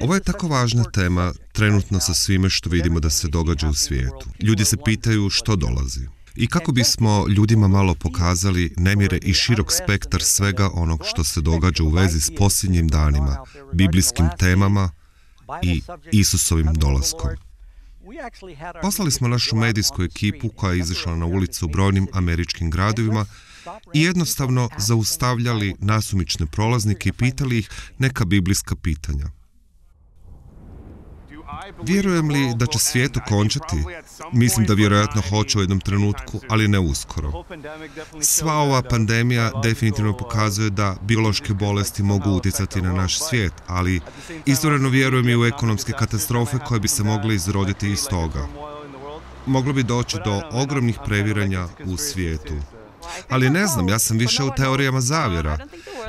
Ovo je tako važna tema trenutno sa svime što vidimo da se događa u svijetu. Ljudi se pitaju što dolazi. I kako bismo ljudima malo pokazali nemire i širok spektar svega onog što se događa u vezi s posljednjim danima, biblijskim temama i Isusovim dolaskom. Poslali smo našu medijsku ekipu koja je izašla na ulicu u brojnim američkim gradovima i jednostavno zaustavljali nasumične prolaznike i pitali ih neka biblijska pitanja. Vjerujem li da će svijet okončati? Mislim da vjerojatno hoće u jednom trenutku, ali ne uskoro. Sva ova pandemija definitivno pokazuje da biološke bolesti mogu utjecati na naš svijet, ali istovremeno vjerujem i u ekonomske katastrofe koje bi se mogle izroditi iz toga. Moglo bi doći do ogromnih previranja u svijetu. Ali ne znam, ja sam više u teorijama zavjera.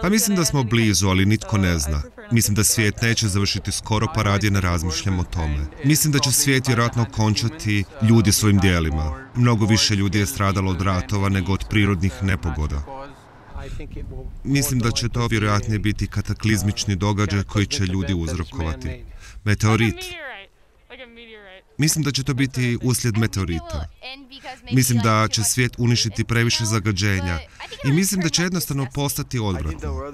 Pa mislim da smo blizu, ali nitko ne zna. Mislim da svijet neće završiti skoro, pa radije ne razmišljam o tome. Mislim da će svijet vjerojatno končati ljudi svojim dijelima. Mnogo više ljudi je stradalo od ratova nego od prirodnih nepogoda. Mislim da će to vjerojatnije biti kataklizmični događaj koji će ljudi uzrokovati. Meteorit. Mislim da će to biti uslijed meteorita. Mislim da će svijet uništiti previše zagađenja i mislim da će jednostavno postati odvratno.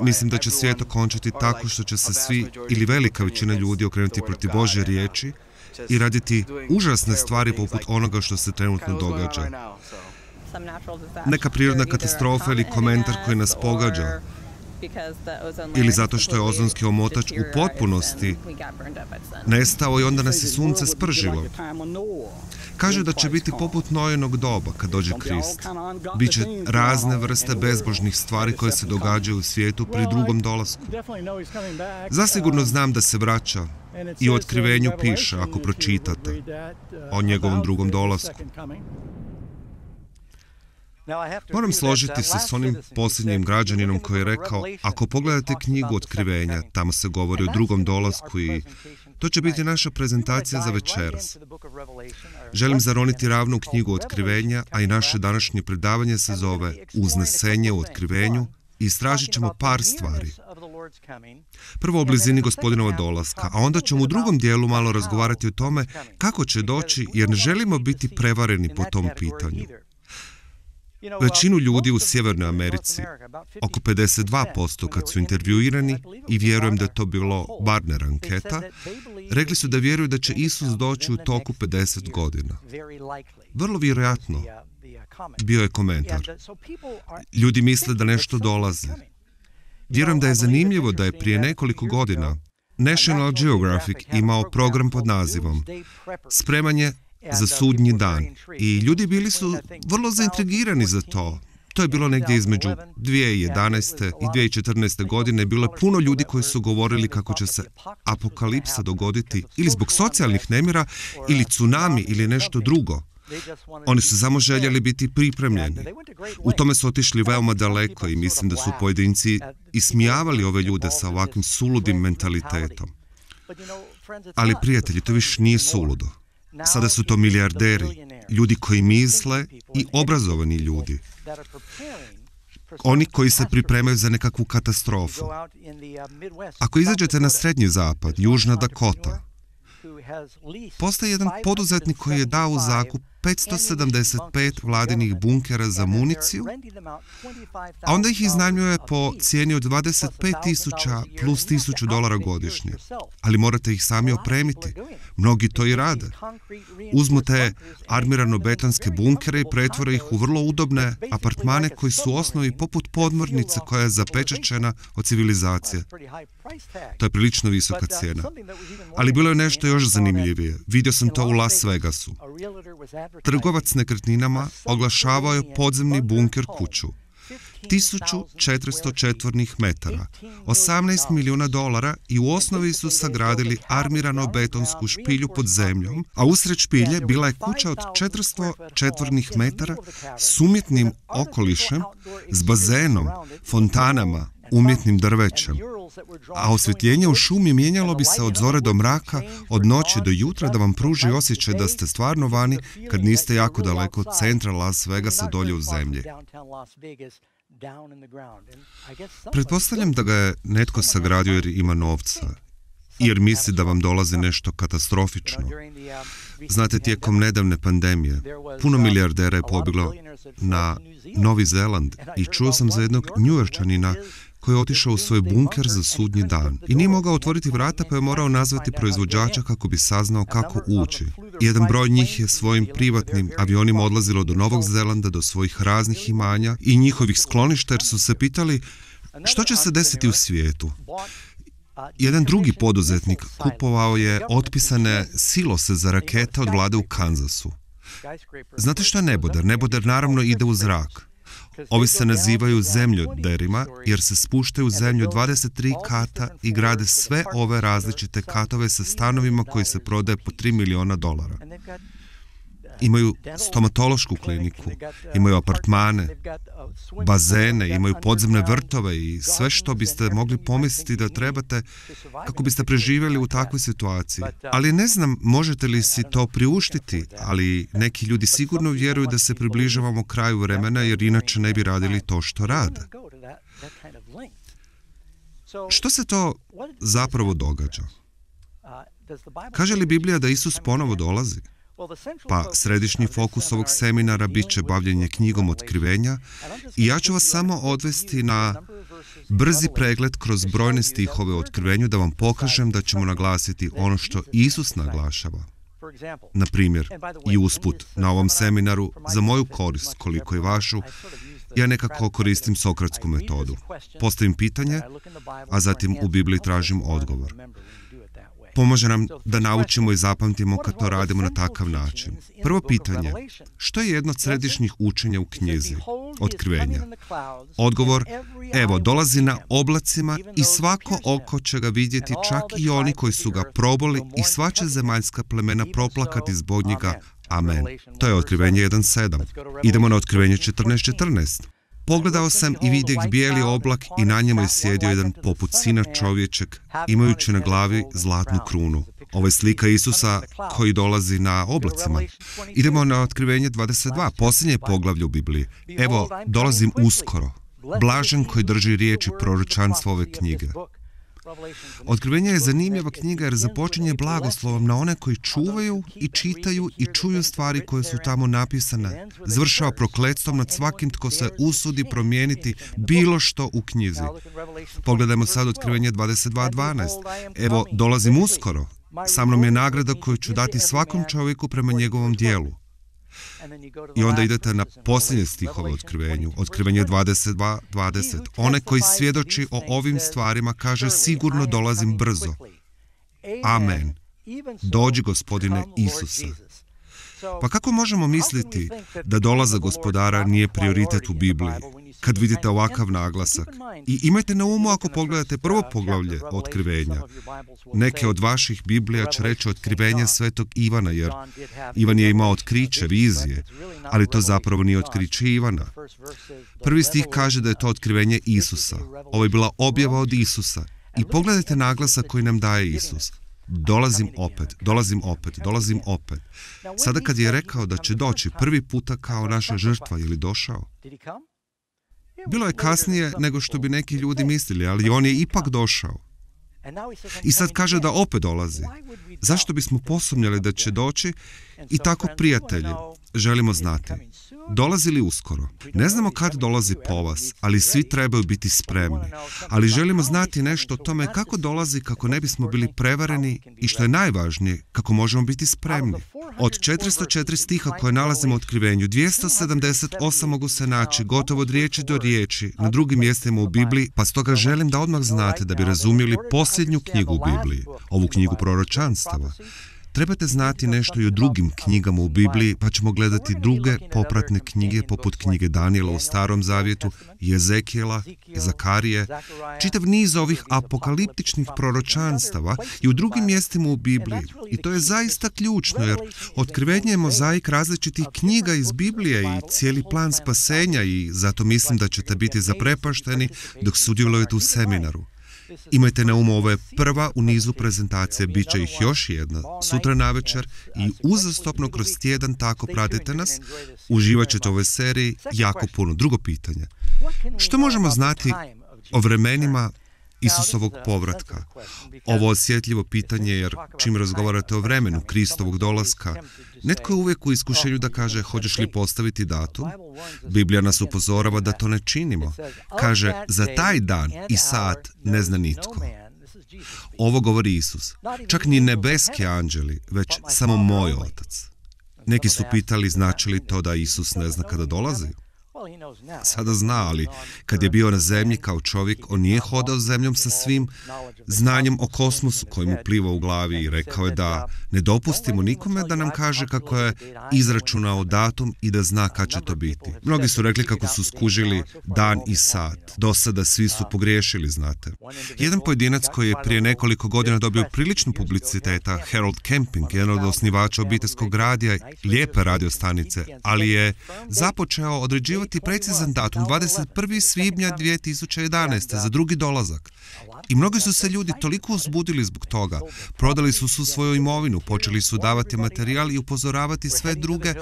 Mislim da će svijet okončati tako što će se svi ili velika većina ljudi okrenuti protiv Božje riječi i raditi užasne stvari poput onoga što se trenutno događa. Neka prirodna katastrofa ili komentar koji nas pogađa ili zato što je ozonski omotač u potpunosti nestao i onda nas je sunce spržilo. Kažu da će biti poput nojenog doba kad dođe Krist. Biće razne vrste bezbožnih stvari koje se događaju u svijetu pri drugom dolasku. Zasigurno znam da se vraća i u otkrivenju piše, ako pročitate, o njegovom drugom dolasku. Moram složiti se s onim posljednjim građaninom koji je rekao, ako pogledate knjigu otkrivenja, tamo se govori o drugom dolasku i to će biti naša prezentacija za večeras. Želim zaroniti ravnu knjigu otkrivenja, a i naše današnje predavanje se zove Uznesenje u otkrivenju i istražit ćemo par stvari. Prvo o blizini gospodinova dolaska, a onda ćemo u drugom dijelu malo razgovarati o tome kako će doći jer ne želimo biti prevareni po tom pitanju. Većinu ljudi u Sjevernoj Americi, oko 52% kad su intervjuirani, i vjerujem da je to bilo Barner anketa, rekli su da vjeruju da će Isus doći u toku 50 godina. Vrlo vjerojatno, bio je komentar. Ljudi misle da nešto dolazi. Vjerujem da je zanimljivo da je prije nekoliko godina National Geographic imao program pod nazivom Spremanje za sudnji dan. I ljudi bili su vrlo zaintrigirani za to. To je bilo negdje između 2011. i 2014. godine. Bilo je puno ljudi koji su govorili kako će se apokalipsa dogoditi ili zbog socijalnih nemira ili tsunami ili nešto drugo. Oni su samo željeli biti pripremljeni. U tome su otišli veoma daleko i mislim da su pojedinci ismijavali ove ljude sa ovakvim suludim mentalitetom. Ali prijatelji, to više nije suludo. Sada su to milijarderi, ljudi koji misle i obrazovani ljudi. Oni koji se pripremaju za nekakvu katastrofu. Ako izađete na srednji zapad, Južna Dakota, postoji jedan poduzetnik koji je dao zakup 575 vladinih bunkera za municiju, a onda ih iznajmljuje po cijeni od 25.000 plus 1000 dolara godišnje. Ali morate ih sami opremiti. Mnogi to i rade. Uzmu te armirano-betonske bunkere i pretvore ih u vrlo udobne apartmane koji su osnovi poput podmornice koja je zapečačena od civilizacije. To je prilično visoka cijena. Ali bilo je nešto još zanimljivije. Vidio sam to u Las Vegasu. Trgovac nekretninama oglašavao je podzemni bunker kuću. 1400 četvornih metara, 18 milijuna dolara i u osnovi su sagradili armirano betonsku špilju pod zemljom, a usred špilje bila je kuća od 400 četvornih metara s umjetnim okolišem, s bazenom, fontanama, umjetnim drvećem a osvjetljenje u šumi mijenjalo bi se od zore do mraka, od noći do jutra da vam pruži osjećaj da ste stvarno vani kad niste jako daleko od centra Las Vegasa dolje u zemlji. Pretpostavljam da ga je netko sagradio jer ima novca jer misli da vam dolazi nešto katastrofično. Znate, tijekom nedavne pandemije, puno milijardera je pobjeglo na Novi Zeland i čuo sam za jednog njujorčanina koji je otišao u svoj bunker za sudnji dan i nije mogao otvoriti vrata pa je morao nazvati proizvođača kako bi saznao kako ući. Jedan broj njih je svojim privatnim avionima odlazilo do Novog Zelanda, do svojih raznih imanja i njihovih skloništa jer su se pitali što će se desiti u svijetu. Jedan drugi poduzetnik kupovao je otpisane silose za rakete od vlade u Kansasu. Znate što je neboder? Neboder naravno ide u zrak. Ovi se nazivaju zemljoderima jer se spuštaju u zemlju 23 kata i grade sve ove različite katove sa stanovima koji se prodaje po 3 miliona dolara imaju stomatološku kliniku, imaju apartmane, bazene, imaju podzemne vrtove i sve što biste mogli pomisliti da trebate kako biste preživjeli u takvoj situaciji. Ali ne znam možete li si to priuštiti, ali neki ljudi sigurno vjeruju da se približavamo kraju vremena jer inače ne bi radili to što rade. Što se to zapravo događa? Kaže li Biblija da Isus ponovo dolazi? Pa središnji fokus ovog seminara bit će bavljenje knjigom otkrivenja i ja ću vas samo odvesti na brzi pregled kroz brojne stihove o otkrivenju da vam pokažem da ćemo naglasiti ono što Isus naglašava. Na primjer, i usput, na ovom seminaru, za moju korist, koliko i vašu, ja nekako koristim sokratsku metodu. Postavim pitanje, a zatim u Bibliji tražim odgovor pomaže nam da naučimo i zapamtimo kad to radimo na takav način. Prvo pitanje, što je jedno od središnjih učenja u knjizi? Otkrivenja. Odgovor, evo, dolazi na oblacima i svako oko će ga vidjeti, čak i oni koji su ga proboli i sva će zemaljska plemena proplakati zbog njega. Amen. To je otkrivenje 1.7. Idemo na otkrivenje 14.14. Pogledao sam i vidjeh bijeli oblak i na njemu je sjedio jedan poput sina čovječeg, imajući na glavi zlatnu krunu. Ovo je slika Isusa koji dolazi na oblacima. Idemo na otkrivenje 22, posljednje poglavlje u Bibliji. Evo, dolazim uskoro. Blažen koji drži riječi proročanstva ove knjige. Otkrivenje je zanimljiva knjiga jer započinje blagoslovom na one koji čuvaju i čitaju i čuju stvari koje su tamo napisane. Zvršava prokletstvom nad svakim tko se usudi promijeniti bilo što u knjizi. Pogledajmo sad otkrivenje 22.12. Evo, dolazim uskoro. Sa mnom je nagrada koju ću dati svakom čovjeku prema njegovom dijelu. I onda idete na posljednje stihove otkrivenju, otkrivenje 22, 20. One koji svjedoči o ovim stvarima kaže sigurno dolazim brzo. Amen. Dođi gospodine Isuse. Pa kako možemo misliti da dolaza gospodara nije prioritet u Bibliji? Kad vidite ovakav naglasak. I imajte na umu ako pogledate prvo poglavlje otkrivenja. Neke od vaših Biblija će reći otkrivenje svetog Ivana, jer Ivan je imao otkriće, vizije, ali to zapravo nije otkriće Ivana. Prvi stih kaže da je to otkrivenje Isusa. Ovo je bila objava od Isusa. I pogledajte naglasak koji nam daje Isus. Dolazim opet, dolazim opet, dolazim opet. Sada kad je rekao da će doći prvi puta kao naša žrtva, ili došao? Bilo je kasnije nego što bi neki ljudi mislili, ali on je ipak došao. I sad kaže da opet dolazi. Zašto bismo posumnjali da će doći i tako prijatelji? Želimo znati. Dolazi li uskoro? Ne znamo kad dolazi po vas, ali svi trebaju biti spremni. Ali želimo znati nešto o tome kako dolazi kako ne bismo bili prevareni i što je najvažnije, kako možemo biti spremni. Od 404 stiha koje nalazimo u otkrivenju, 278 mogu se naći gotovo od riječi do riječi na drugim mjestima u Bibliji, pa stoga želim da odmah znate da bi razumjeli posljednju knjigu u Bibliji, ovu knjigu proročanstava. Trebate znati nešto i o drugim knjigama u Bibliji, pa ćemo gledati druge popratne knjige poput knjige Daniela u Starom Zavjetu, Jezekijela, Zakarije, čitav niz ovih apokaliptičnih proročanstava i u drugim mjestima u Bibliji. I to je zaista ključno, jer otkrivenje je mozaik različitih knjiga iz Biblije i cijeli plan spasenja i zato mislim da ćete biti zaprepašteni dok sudjelujete u seminaru. Imajte na umu, ovo je prva u nizu prezentacije, bit će ih još jedna. Sutra navečer i uzastopno kroz tjedan tako pratite nas, uživat ćete u ovoj seriji jako puno. Drugo pitanje, što možemo znati o vremenima Isusovog povratka. Ovo osjetljivo pitanje jer čim razgovarate o vremenu Kristovog dolaska, netko je uvijek u iskušenju da kaže hoćeš li postaviti datum? Biblija nas upozorava da to ne činimo. Kaže, za taj dan i sat ne zna nitko. Ovo govori Isus. Čak ni nebeski anđeli, već samo moj otac. Neki su pitali znači li to da Isus ne zna kada dolazi? Sada zna, ali kad je bio na zemlji kao čovjek, on nije hodao zemljom sa svim znanjem o kosmosu koji mu pliva u glavi i rekao je da ne dopustimo nikome da nam kaže kako je izračunao datum i da zna kad će to biti. Mnogi su rekli kako su skužili dan i sat. Do sada svi su pogriješili, znate. Jedan pojedinac koji je prije nekoliko godina dobio priličnu publiciteta, Harold Camping, jedan od osnivača obiteljskog radija, lijepe radio stanice, ali je započeo određivati precizan datum, 21. svibnja 2011. za drugi dolazak. I mnogi su se ljudi toliko uzbudili zbog toga. Prodali su su svoju imovinu, počeli su davati materijal i upozoravati sve druge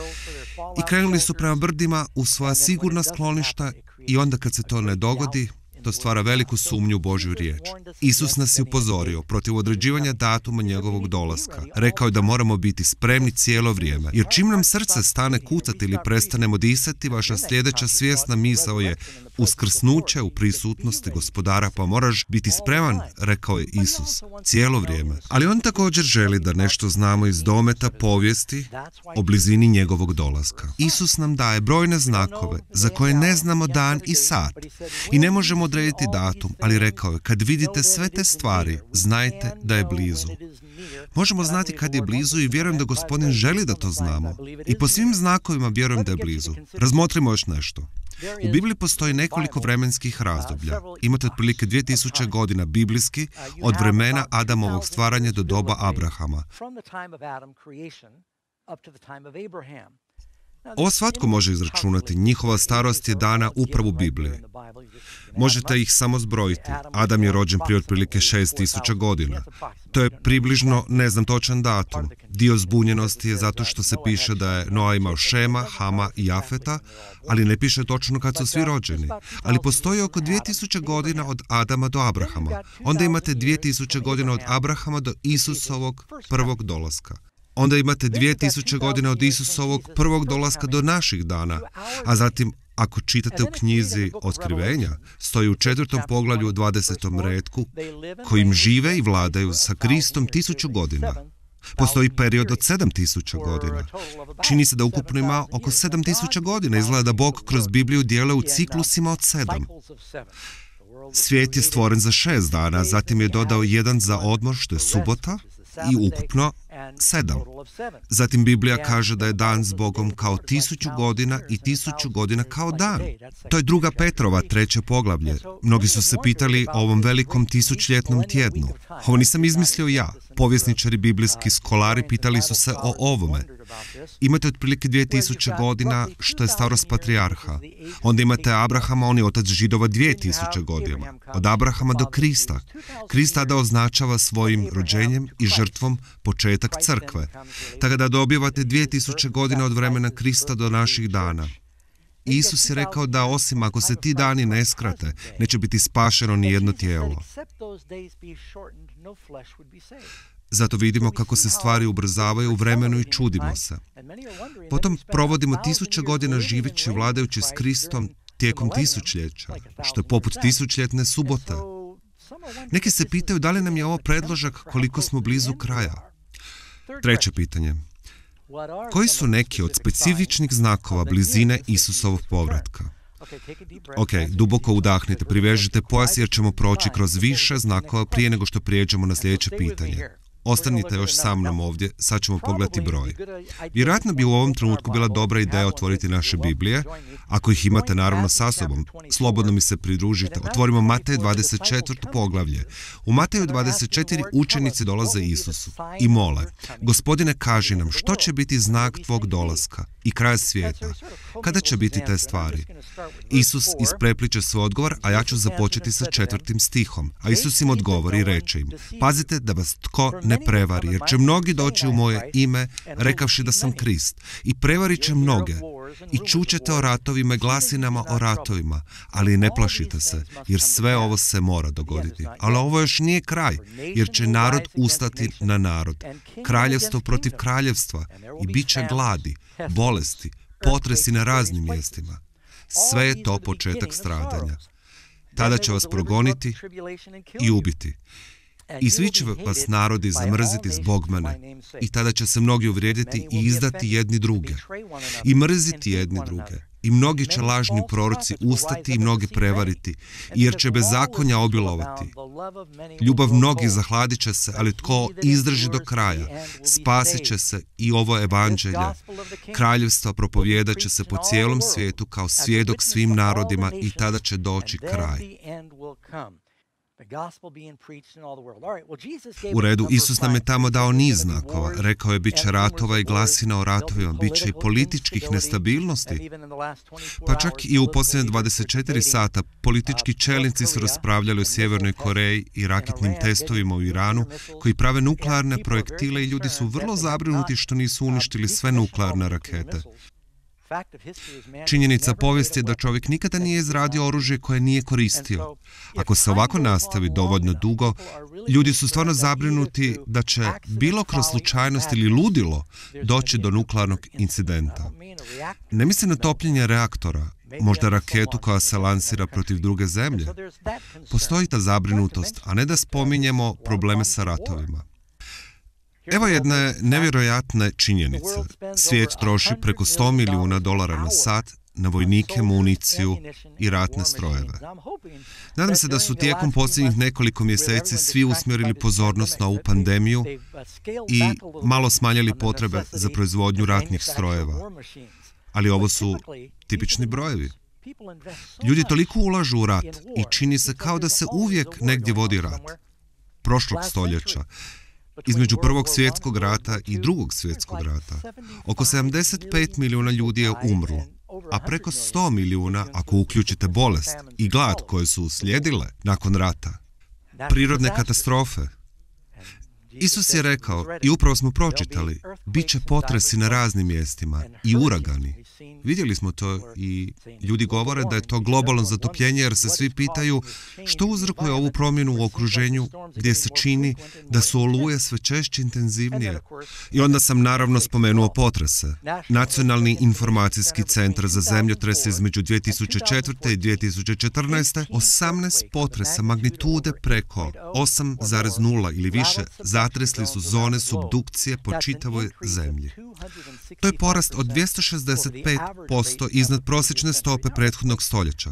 i krenuli su prema brdima u svoja sigurna skloništa i onda kad se to ne dogodi, to stvara veliku sumnju u Božju riječ. Isus nas je upozorio protiv određivanja datuma njegovog dolaska. Rekao je da moramo biti spremni cijelo vrijeme. Jer čim nam srce stane kucati ili prestanemo disati, vaša sljedeća svjesna misao je uskrsnuće u prisutnosti gospodara, pa moraš biti spreman, rekao je Isus, cijelo vrijeme. Ali on također želi da nešto znamo iz dometa povijesti o blizini njegovog dolaska. Isus nam daje brojne znakove za koje ne znamo dan i sat i ne možemo odrediti datum, ali rekao je, kad vidite sve te stvari, znajte da je blizu. Možemo znati kad je blizu i vjerujem da gospodin želi da to znamo. I po svim znakovima vjerujem da je blizu. Razmotrimo još nešto. U Bibliji postoji nekoliko vremenskih razdoblja. Imate otprilike 2000 godina biblijski od vremena Adamovog stvaranja do doba Abrahama. Ovo svatko može izračunati. Njihova starost je dana upravo u Bibliji. Možete ih samo zbrojiti. Adam je rođen prije otprilike 6000 godina. To je približno, ne znam točan datum. Dio zbunjenosti je zato što se piše da je Noa imao Šema, Hama i Jafeta, ali ne piše točno kad su svi rođeni. Ali postoji oko 2000 godina od Adama do Abrahama. Onda imate 2000 godina od Abrahama do Isusovog prvog dolaska. Onda imate 2000 godina od Isusovog prvog dolaska do naših dana, a zatim ako čitate u knjizi Otkrivenja, stoji u četvrtom poglavlju u 20. redku, kojim žive i vladaju sa Kristom tisuću godina. Postoji period od 7000 godina. Čini se da ukupno ima oko 7000 godina. Izgleda da Bog kroz Bibliju dijele u ciklusima od sedam. Svijet je stvoren za šest dana, zatim je dodao jedan za odmor, što je subota, i ukupno sedam. Zatim Biblija kaže da je dan s Bogom kao tisuću godina i tisuću godina kao dan. To je druga Petrova, treće poglavlje. Mnogi su se pitali o ovom velikom tisućljetnom tjednu. Ovo nisam izmislio ja. Povjesničari biblijski skolari pitali su se o ovome. Imate otprilike 2000 godina što je starost patrijarha. Onda imate Abrahama, on je otac židova 2000 godina. Od Abrahama do Krista. Krista da označava svojim rođenjem i žrtvom početak crkve. Tako da dobivate 2000 godina od vremena Krista do naših dana. Isus je rekao da osim ako se ti dani ne skrate, neće biti spašeno ni jedno tijelo. Zato vidimo kako se stvari ubrzavaju u vremenu i čudimo se. Potom provodimo tisuće godina živeći vladajući s Kristom tijekom tisućljeća, što je poput tisućljetne subote. Neki se pitaju da li nam je ovo predložak koliko smo blizu kraja. Treće pitanje. Koji su neki od specifičnih znakova blizine Isusovog povratka? Ok, duboko udahnite, privežite pojas jer ćemo proći kroz više znakova prije nego što prijeđemo na sljedeće pitanje. Ostanite još sa mnom ovdje, sad ćemo pogledati broj. Vjerojatno bi u ovom trenutku bila dobra ideja otvoriti naše Biblije, ako ih imate naravno sa sobom. Slobodno mi se pridružite. Otvorimo Matej 24. poglavlje. U Mateju 24 učenici dolaze Isusu i mole. Gospodine, kaži nam što će biti znak tvog dolaska i kraja svijeta. Kada će biti te stvari? Isus isprepliče svoj odgovor, a ja ću započeti sa četvrtim stihom. A Isus im odgovori i reče im, pazite da vas tko ne ne prevari, jer će mnogi doći u moje ime, rekavši da sam Krist. I prevarit će mnoge. I čućete o ratovima i glasinama o ratovima, ali ne plašite se, jer sve ovo se mora dogoditi. Ali ovo još nije kraj, jer će narod ustati na narod, kraljevstvo protiv kraljevstva i bit će gladi, bolesti, potresi na raznim mjestima. Sve je to početak stradanja. Tada će vas progoniti i ubiti. I svi će vas narodi zamrziti zbog mene. I tada će se mnogi uvrijediti i izdati jedni druge. I mrziti jedni druge. I mnogi će lažni proroci ustati i mnogi prevariti, jer će bezakonja obilovati. Ljubav mnogih zahladit će se, ali tko izdrži do kraja, spasit će se i ovo evanđelje. Kraljevstva propovjedat će se po cijelom svijetu kao svjedok svim narodima i tada će doći kraj. U redu, Isus nam je tamo dao niz znakova. Rekao je, bit će ratova i glasina o ratovima, bit će i političkih nestabilnosti. Pa čak i u posljednje 24 sata politički čelnici su raspravljali o Sjevernoj Koreji i raketnim testovima u Iranu, koji prave nuklearne projektile i ljudi su vrlo zabrinuti što nisu uništili sve nuklearne rakete. Činjenica povijesti je da čovjek nikada nije izradio oružje koje nije koristio. Ako se ovako nastavi dovoljno dugo, ljudi su stvarno zabrinuti da će bilo kroz slučajnost ili ludilo doći do nuklearnog incidenta. Ne mislim na topljenje reaktora, možda raketu koja se lansira protiv druge zemlje. Postoji ta zabrinutost, a ne da spominjemo probleme sa ratovima. Evo jedne nevjerojatne činjenice. Svijet troši preko 100 milijuna dolara na sat na vojnike, municiju i ratne strojeve. Nadam se da su tijekom posljednjih nekoliko mjeseci svi usmjerili pozornost na ovu pandemiju i malo smanjili potrebe za proizvodnju ratnih strojeva. Ali ovo su tipični brojevi. Ljudi toliko ulažu u rat i čini se kao da se uvijek negdje vodi rat. Prošlog stoljeća između Prvog svjetskog rata i Drugog svjetskog rata. Oko 75 milijuna ljudi je umrlo, a preko 100 milijuna ako uključite bolest i glad koje su uslijedile nakon rata. Prirodne katastrofe. Isus je rekao, i upravo smo pročitali, bit će potresi na raznim mjestima i uragani. Vidjeli smo to i ljudi govore da je to globalno zatopljenje jer se svi pitaju što uzrokuje ovu promjenu u okruženju gdje se čini da su oluje sve češće intenzivnije. I onda sam naravno spomenuo potrese. Nacionalni informacijski centar za zemljotrese između 2004. i 2014. 18 potresa magnitude preko 8,0 ili više zatresli su zone subdukcije po čitavoj zemlji. To je porast od 265% iznad prosječne stope prethodnog stoljeća.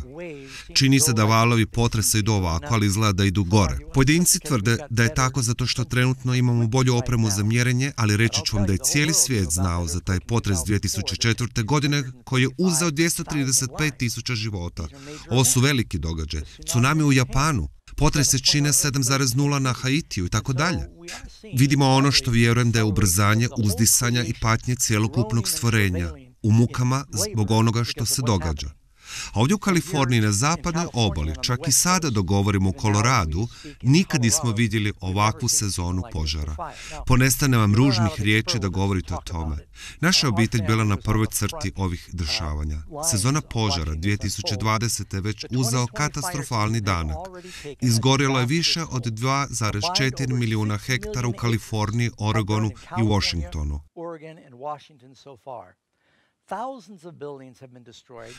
Čini se da valovi potresa idu ovako, ali izgleda da idu gore. Pojedinci tvrde da je tako zato što trenutno imamo bolju opremu za mjerenje, ali reći ću vam da je cijeli svijet znao za taj potres 2004. godine koji je uzeo 235 tisuća života. Ovo su veliki događaj. Tsunami u Japanu, potrese čine 7,0 na Haitiju i tako dalje. Vidimo ono što vjerujem da je ubrzanje uzdisanja i patnje cijelokupnog stvorenja u mukama zbog onoga što se događa. A ovdje u Kaliforniji na zapadnoj obali, čak i sada dogovorimo u Koloradu, nikad nismo vidjeli ovakvu sezonu požara. Ponestane vam ružnih riječi da govorite o tome. Naša obitelj bila na prvoj crti ovih dešavanja. Sezona požara 2020. je već uzeo katastrofalni danak. Izgorjelo je više od 2,4 milijuna hektara u Kaliforniji, Oregonu i Washingtonu.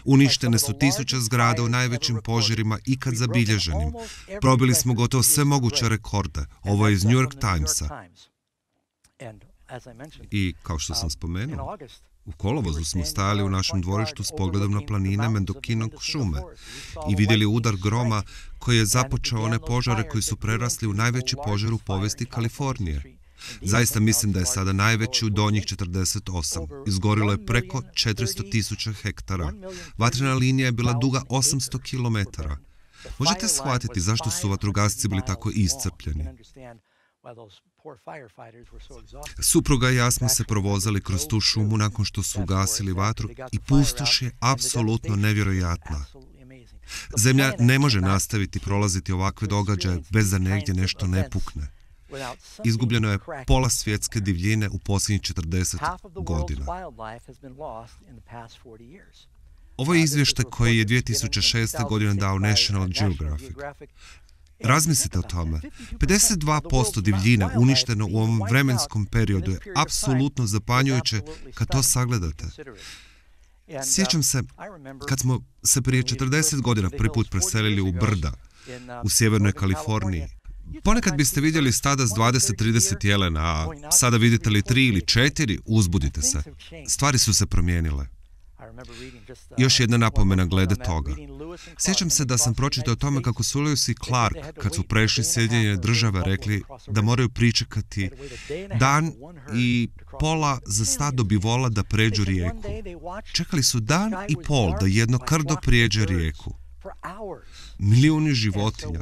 Uništene su tisuće zgrada u najvećim požarima ikad zabilježenim. Probili smo gotovo sve moguće rekorde. Ovo je iz New York Timesa. I, kao što sam um, spomenuo, u kolovozu smo stajali u našem dvorištu s pogledom na planine Mendokinog šume i vidjeli udar groma koji je započeo one požare koji su prerasli u najveći požar u povijesti Kalifornije. Zaista mislim da je sada najveći u donjih 48. Izgorilo je preko 400 tisuća hektara. Vatrena linija je bila duga 800 kilometara. Možete shvatiti zašto su vatrogasci bili tako iscrpljeni. Supruga i ja smo se provozali kroz tu šumu nakon što su ugasili vatru i pustoš je apsolutno nevjerojatna. Zemlja ne može nastaviti prolaziti ovakve događaje bez da negdje nešto ne pukne. Izgubljeno je pola svjetske divljine u posljednjih 40 godina. Ovo je izvještaj koji je 2006. godine dao National Geographic. Razmislite o tome. 52% divljine uništeno u ovom vremenskom periodu je apsolutno zapanjujuće kad to sagledate. Sjećam se kad smo se prije 40 godina prvi put preselili u brda u sjevernoj Kaliforniji. Ponekad biste vidjeli stada s 20-30 jelena, a sada vidite li tri ili četiri, uzbudite se. Stvari su se promijenile. Još jedna napomena glede toga. Sjećam se da sam pročitao o tome kako su Lewis i Clark, kad su prešli Sjedinjene države, rekli da moraju pričekati dan i pola za stado bivola da pređu rijeku. Čekali su dan i pol da jedno krdo prijeđe rijeku. Milijuni životinja.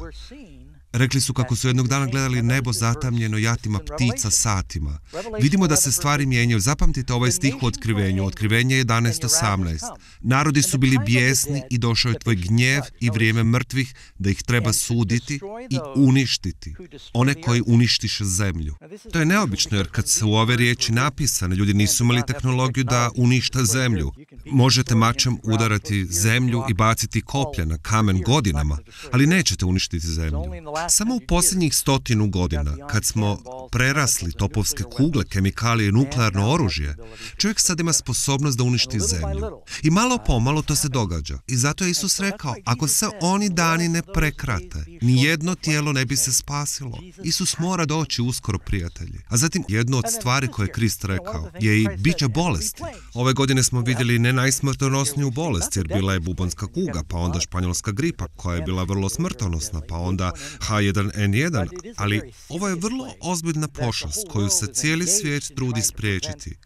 Rekli su kako su jednog dana gledali nebo zatamljeno jatima ptica satima. Vidimo da se stvari mijenjaju. Zapamtite ovaj stih u otkrivenju. Otkrivenje 11.18. Narodi su bili bijesni i došao je tvoj gnjev i vrijeme mrtvih da ih treba suditi i uništiti. One koji uništiše zemlju. To je neobično jer kad se u ove riječi napisane, ljudi nisu imali tehnologiju da uništa zemlju. Možete mačem udarati zemlju i baciti koplja na kamen godinama, ali nećete uništiti zemlju. Samo u posljednjih stotinu godina, kad smo prerasli topovske kugle, kemikalije i nuklearno oružje, čovjek sad ima sposobnost da uništi zemlju. I malo pomalo to se događa. I zato je Isus rekao, ako se oni dani ne prekrate, ni jedno tijelo ne bi se spasilo. Isus mora doći uskoro, prijatelji. A zatim, jedno od stvari koje je Krist rekao je i biće bolesti. Ove godine smo vidjeli ne najsmrtonosniju bolest, jer bila je bubonska kuga, pa onda španjolska gripa, koja je bila vrlo smrtonosna, pa onda H1N1, ali ovo je vrlo ozbiljna pošast koju se cijeli svijet trudi spriječiti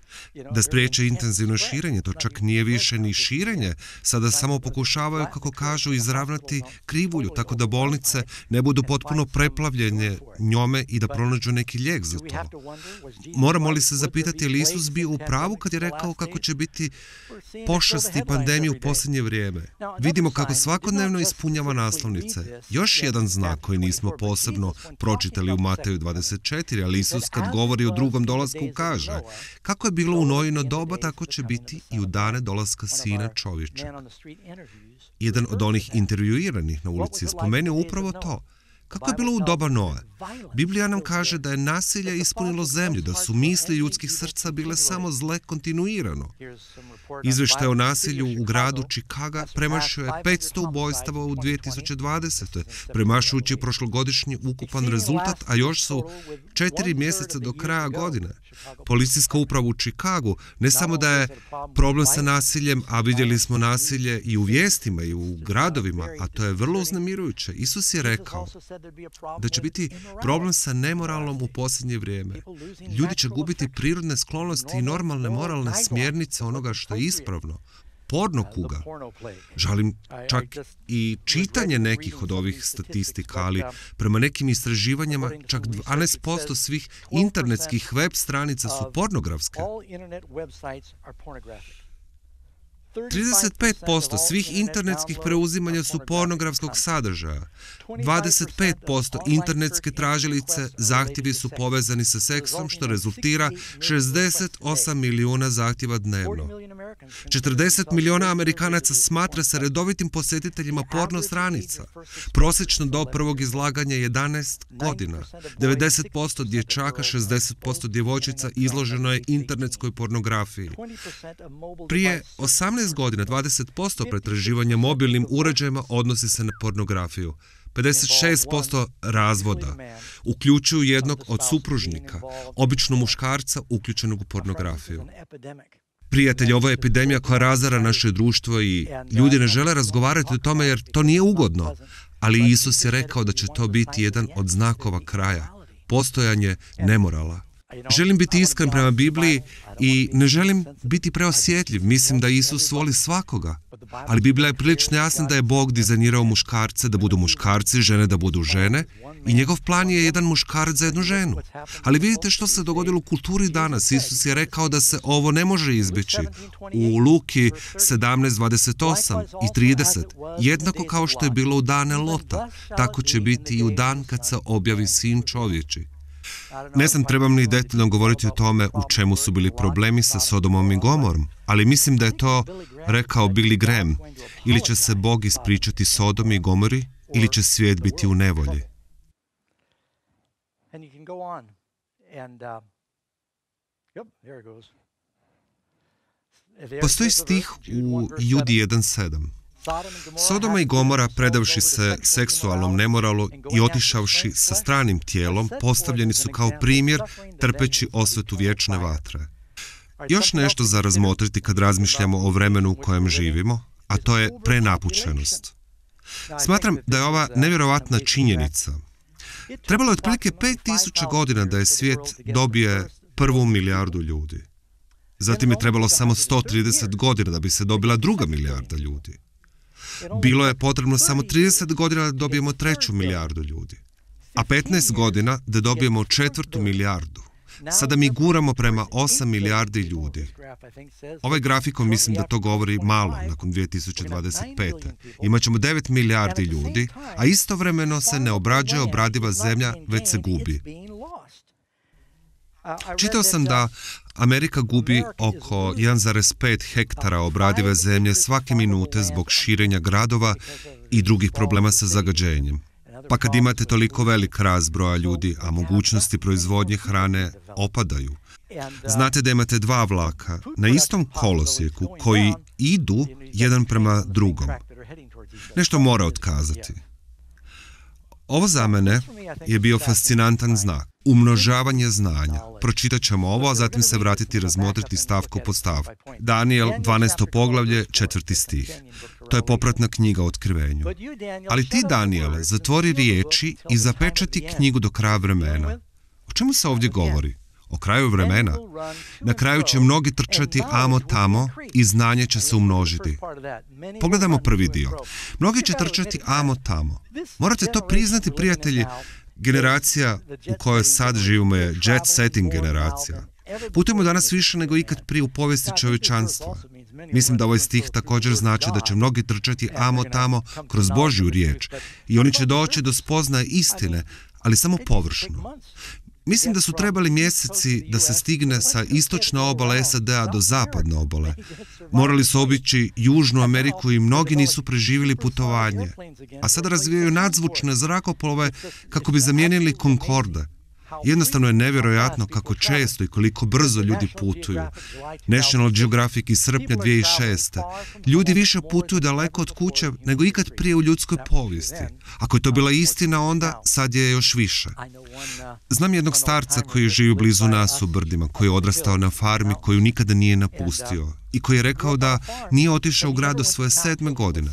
da spriječe intenzivno širenje. To čak nije više ni širenje. Sada samo pokušavaju, kako kažu, izravnati krivulju, tako da bolnice ne budu potpuno preplavljene njome i da pronađu neki lijek za to. Moramo li se zapitati je li Isus bio u pravu kad je rekao kako će biti pošasti pandemije u posljednje vrijeme? Vidimo kako svakodnevno ispunjava naslovnice. Još jedan znak koji nismo posebno pročitali u Mateju 24, ali Isus kad govori o drugom dolasku kaže kako je bilo bilo u Nojino doba, tako će biti i u dane dolaska sina čovječa. Jedan od onih intervjuiranih na ulici je spomenuo upravo to. Kako je bilo u doba Noe? Biblija nam kaže da je nasilje ispunilo zemlju, da su misli ljudskih srca bile samo zle kontinuirano. Izvještaj o nasilju u gradu Chicago premašio je 500 ubojstava u 2020. premašujući prošlogodišnji ukupan rezultat, a još su četiri mjeseca do kraja godine. Policijska uprava u Chicagu ne samo da je problem sa nasiljem, a vidjeli smo nasilje i u vijestima i u gradovima, a to je vrlo uznemirujuće. Isus je rekao da će biti problem sa nemoralnom u posljednje vrijeme. Ljudi će gubiti prirodne sklonosti i normalne moralne smjernice onoga što je ispravno. Porno kuga. Žalim čak i čitanje nekih od ovih statistika, ali prema nekim istraživanjima čak 12% svih internetskih web stranica su pornografske. 35% svih internetskih preuzimanja su pornografskog sadržaja. 25% internetske tražilice zahtjevi su povezani sa seksom, što rezultira 68 milijuna zahtjeva dnevno. 40 milijuna Amerikanaca smatra se redovitim posjetiteljima porno stranica. Prosječno do prvog izlaganja je 11 godina. 90% dječaka, 60% djevojčica izloženo je internetskoj pornografiji. Prije 18 godina 20% pretraživanja mobilnim uređajima odnosi se na pornografiju. 56% razvoda uključuju jednog od supružnika, obično muškarca uključenog u pornografiju. Prijatelji, ovo je epidemija koja razara naše društvo i ljudi ne žele razgovarati o tome jer to nije ugodno. Ali Isus je rekao da će to biti jedan od znakova kraja. Postojanje nemorala. Želim biti iskren prema Bibliji i ne želim biti preosjetljiv. Mislim da Isus voli svakoga. Ali Biblija je prilično jasna da je Bog dizajnirao muškarce da budu muškarci, žene da budu žene i njegov plan je jedan muškarac za jednu ženu. Ali vidite što se dogodilo u kulturi danas. Isus je rekao da se ovo ne može izbjeći. U Luki 17.28 i 30, jednako kao što je bilo u dane Lota, tako će biti i u dan kad se objavi sin čovječi. Ne znam trebam li detaljno govoriti o tome u čemu su bili problemi sa Sodomom i Gomorom, ali mislim da je to rekao Billy Graham, ili će se Bog ispričati Sodom i Gomori, ili će svijet biti u nevolji. Postoji stih u Judi 1.7. Sodoma i Gomora, predavši se seksualnom nemoralu i otišavši sa stranim tijelom, postavljeni su kao primjer trpeći osvetu vječne vatre. Još nešto za razmotriti kad razmišljamo o vremenu u kojem živimo, a to je prenapučenost. Smatram da je ova nevjerovatna činjenica. Trebalo je otprilike 5000 godina da je svijet dobije prvu milijardu ljudi. Zatim je trebalo samo 130 godina da bi se dobila druga milijarda ljudi. Bilo je potrebno samo 30 godina da dobijemo treću milijardu ljudi, a 15 godina da dobijemo četvrtu milijardu. Sada mi guramo prema 8 milijardi ljudi. Ovaj grafikon mislim da to govori malo nakon 2025. Imaćemo 9 milijardi ljudi, a istovremeno se ne obrađuje obradiva zemlja, već se gubi. Čitao sam da Amerika gubi oko 1,5 hektara obradive zemlje svake minute zbog širenja gradova i drugih problema sa zagađenjem. Pa kad imate toliko velik razbroja ljudi, a mogućnosti proizvodnje hrane opadaju, znate da imate dva vlaka na istom kolosijeku koji idu jedan prema drugom. Nešto mora otkazati. Ovo za mene je bio fascinantan znak. Umnožavanje znanja. Pročitat ćemo ovo, a zatim se vratiti i razmotriti stavku po stavku. Daniel, 12. poglavlje, četvrti stih. To je popratna knjiga o otkrivenju. Ali ti, Daniele, zatvori riječi i zapečati knjigu do kraja vremena. O čemu se ovdje govori? O kraju vremena. Na kraju će mnogi trčati amo tamo i znanje će se umnožiti. Pogledamo prvi dio. Mnogi će trčati amo tamo. Morate to priznati, prijatelji. Generacija u kojoj sad živimo je jet setting generacija. Putujemo danas više nego ikad prije u povijesti čovječanstva. Mislim da ovaj stih također znači da će mnogi trčati amo tamo kroz Božju riječ i oni će doći do spoznaje istine, ali samo površno. Mislim da su trebali mjeseci da se stigne sa istočne obale SAD-a do zapadne obale. Morali su obići Južnu Ameriku i mnogi nisu preživjeli putovanje. A sada razvijaju nadzvučne zrakoplove kako bi zamijenili Concorde. Jednostavno je nevjerojatno kako često i koliko brzo ljudi putuju. National Geographic iz srpnja 2006. Ljudi više putuju daleko od kuće nego ikad prije u ljudskoj povijesti. Ako je to bila istina, onda sad je još više. Znam jednog starca koji živi blizu nas u brdima, koji je odrastao na farmi, koju nikada nije napustio i koji je rekao da nije otišao u grad do svoje sedme godine.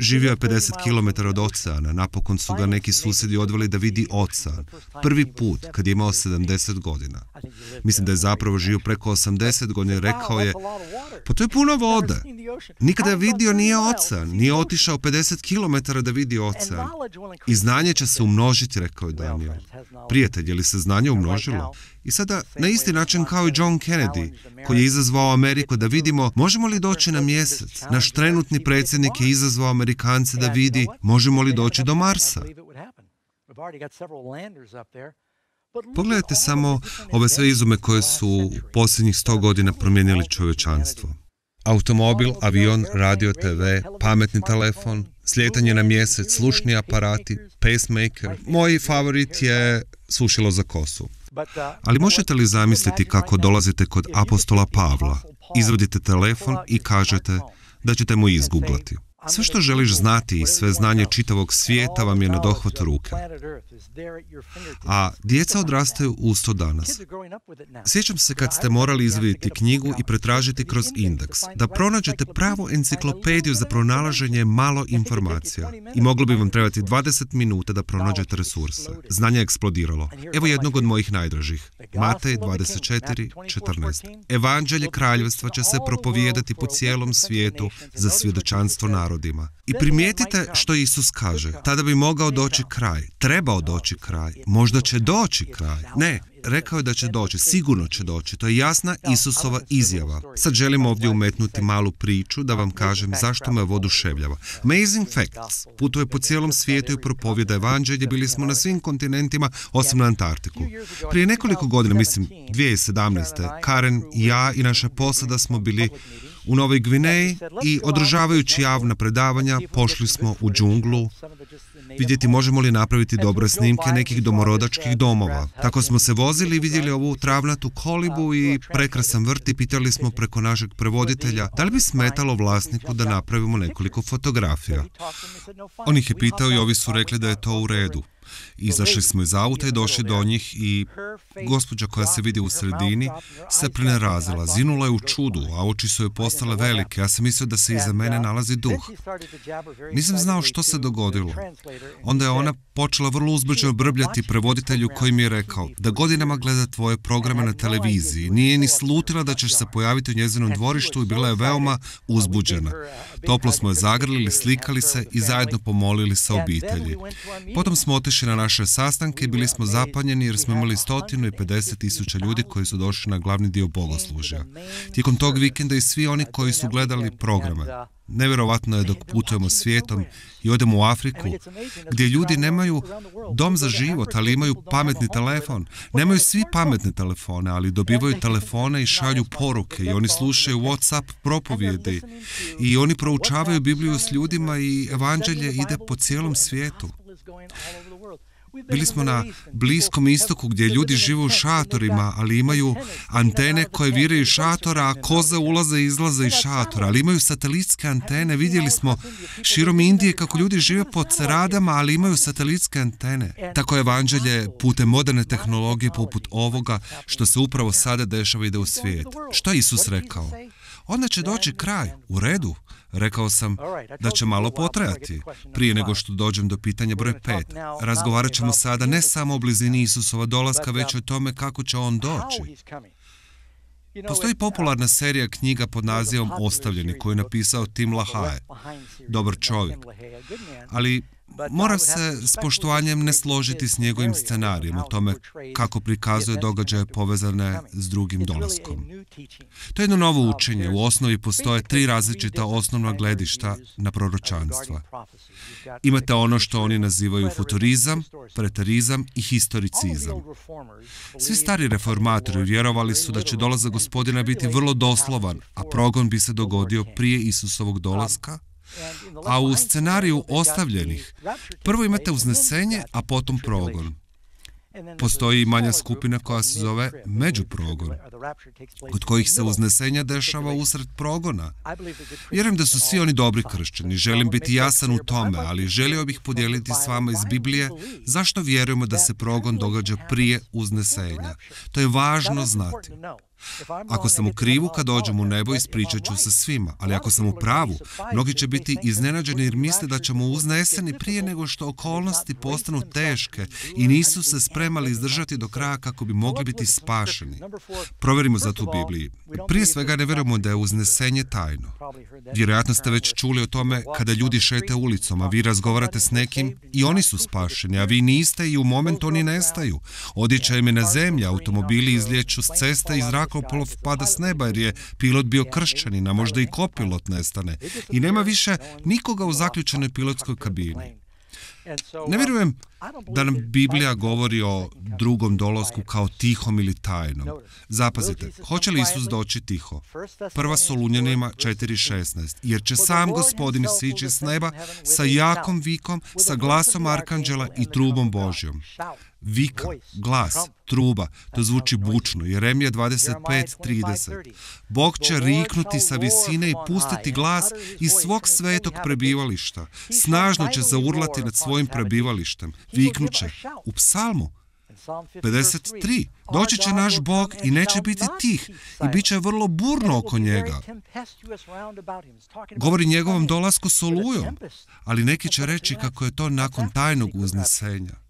Živio je 50 km od oceana, napokon su ga neki susjedi odveli da vidi ocean. Prvi put, kad je imao 70 godina. Mislim da je zapravo živio preko 80 godina rekao je, pa to je puno vode. Nikada vidio nije ocean, nije otišao 50 km da vidi ocean. I znanje će se umnožiti, rekao je Daniel. Prijatelj, je li se znanje umnožilo? I sada, na isti način kao i John Kennedy, koji je izazvao Ameriku da vidimo možemo li doći na mjesec. Naš trenutni predsjednik je izazvao Amerikance da vidi možemo li doći do Marsa. Pogledajte samo ove sve izume koje su u posljednjih sto godina promijenili čovječanstvo. Automobil, avion, radio, TV, pametni telefon, slijetanje na mjesec, slušni aparati, pacemaker. Moj favorit je sušilo za kosu. Ali možete li zamisliti kako dolazite kod apostola Pavla, izvodite telefon i kažete da ćete mu izguglati? Sve što želiš znati i sve znanje čitavog svijeta vam je na dohvat ruke. A djeca odrastaju usto danas. Sjećam se kad ste morali izvidjeti knjigu i pretražiti kroz indeks, da pronađete pravu enciklopediju za pronalaženje malo informacija. I moglo bi vam trebati 20 minuta da pronađete resurse. Znanje je eksplodiralo. Evo jednog od mojih najdražih. Matej 24.14. Evanđelje kraljevstva će se propovijedati po cijelom svijetu za svjedočanstvo narodima. I primijetite što Isus kaže. Tada bi mogao doći kraj. Trebao doći kraj. Možda će doći kraj. Ne, rekao je da će doći, sigurno će doći. To je jasna Isusova izjava. Sad želim ovdje umetnuti malu priču da vam kažem zašto me ovo oduševljava. Amazing Facts putuje po cijelom svijetu i propovjeda evanđelje. Bili smo na svim kontinentima osim na Antarktiku. Prije nekoliko godina, mislim 2017. Karen, ja i naša posada smo bili u Novoj Gvineji i održavajući javna predavanja pošli smo u džunglu vidjeti možemo li napraviti dobre snimke nekih domorodačkih domova. Tako smo se vozili i vidjeli ovu travnatu kolibu i prekrasan vrt i pitali smo preko našeg prevoditelja da li bi smetalo vlasniku da napravimo nekoliko fotografija. On ih je pitao i ovi su rekli da je to u redu. Izašli smo iz auta i došli do njih i gospođa koja se vidi u sredini se prenerazila. Zinula je u čudu, a oči su joj postale velike. Ja sam mislio da se iza mene nalazi duh. Nisam znao što se dogodilo. Onda je ona počela vrlo uzbrđeno brbljati prevoditelju koji mi je rekao da godinama gleda tvoje programe na televiziji. Nije ni slutila da ćeš se pojaviti u njezinom dvorištu i bila je veoma uzbuđena. Toplo smo je zagrlili, slikali se i zajedno pomolili sa obitelji. Potom smo otišli na naše sastanke bili smo zapanjeni jer smo imali 150 tisuća ljudi koji su došli na glavni dio bogoslužja. Tijekom tog vikenda i svi oni koji su gledali programe. Nevjerovatno je dok putujemo svijetom i odemo u Afriku, gdje ljudi nemaju dom za život, ali imaju pametni telefon. Nemaju svi pametne telefone, ali dobivaju telefone i šalju poruke i oni slušaju Whatsapp propovjedi i oni proučavaju Bibliju s ljudima i evanđelje ide po cijelom svijetu. Bili smo na Bliskom istoku gdje ljudi žive u šatorima, ali imaju antene koje viraju šatora, a koze ulaze i izlaze iz šatora, ali imaju satelitske antene. Vidjeli smo širom Indije kako ljudi žive pod ceradama, ali imaju satelitske antene. Tako je evanđelje putem moderne tehnologije poput ovoga što se upravo sada dešava ide u svijet. Što je Isus rekao? Onda će doći kraj, u redu. Rekao sam da će malo potrajati. Prije nego što dođem do pitanja broj pet. Razgovarat ćemo sada ne samo o blizini Isusova dolaska, već o tome kako će on doći. Postoji popularna serija knjiga pod nazivom Ostavljeni koju je napisao Tim LaHaye. Dobar čovjek. Ali Moram se s poštovanjem ne složiti s njegovim scenarijem o tome kako prikazuje događaje povezane s drugim dolaskom. To je jedno novo učenje. U osnovi postoje tri različita osnovna gledišta na proročanstva. Imate ono što oni nazivaju futurizam, preterizam i historicizam. Svi stari reformatori vjerovali su da će dolazak gospodina biti vrlo doslovan, a progon bi se dogodio prije Isusovog dolaska, a u scenariju ostavljenih prvo imate uznesenje, a potom progon. Postoji i manja skupina koja se zove međuprogon, kod kojih se uznesenja dešava usred progona. Vjerujem da su svi oni dobri kršćani, želim biti jasan u tome, ali želio bih podijeliti s vama iz Biblije zašto vjerujemo da se progon događa prije uznesenja. To je važno znati. Ako sam u krivu kad dođem u nebo, ispričat ću se svima, ali ako sam u pravu, mnogi će biti iznenađeni jer misle da ćemo uzneseni prije nego što okolnosti postanu teške i nisu se spremali izdržati do kraja kako bi mogli biti spašeni. Provjerimo za tu Bibliji. Prije svega ne vjerujemo da je uznesenje tajno. Vjerojatno ste već čuli o tome kada ljudi šete ulicom, a vi razgovarate s nekim i oni su spašeni, a vi niste i u momentu oni nestaju. Odjeća im je na zemlji, automobili izlječu s ceste i zrakoplov pada s neba jer je pilot bio kršćanin, a možda i kopilot nestane. I nema više nikoga u zaključenoj pilotskoj kabini. Ne vjerujem da nam Biblija govori o drugom dolasku kao tihom ili tajnom. Zapazite, hoće li Isus doći tiho? Prva Solunjanima 4.16. Jer će sam gospodin sići s neba sa jakom vikom, sa glasom arkanđela i trubom Božjom. Vika, glas, truba, to zvuči bučno. Jeremija 25.30. Bog će riknuti sa visine i pustiti glas iz svog svetog prebivališta. Snažno će zaurlati nad svojim prebivalištem. Viknuće u psalmu 53. Doći će naš Bog i neće biti tih i bit će vrlo burno oko njega. Govori njegovom dolasku s olujom, ali neki će reći kako je to nakon tajnog uznesenja.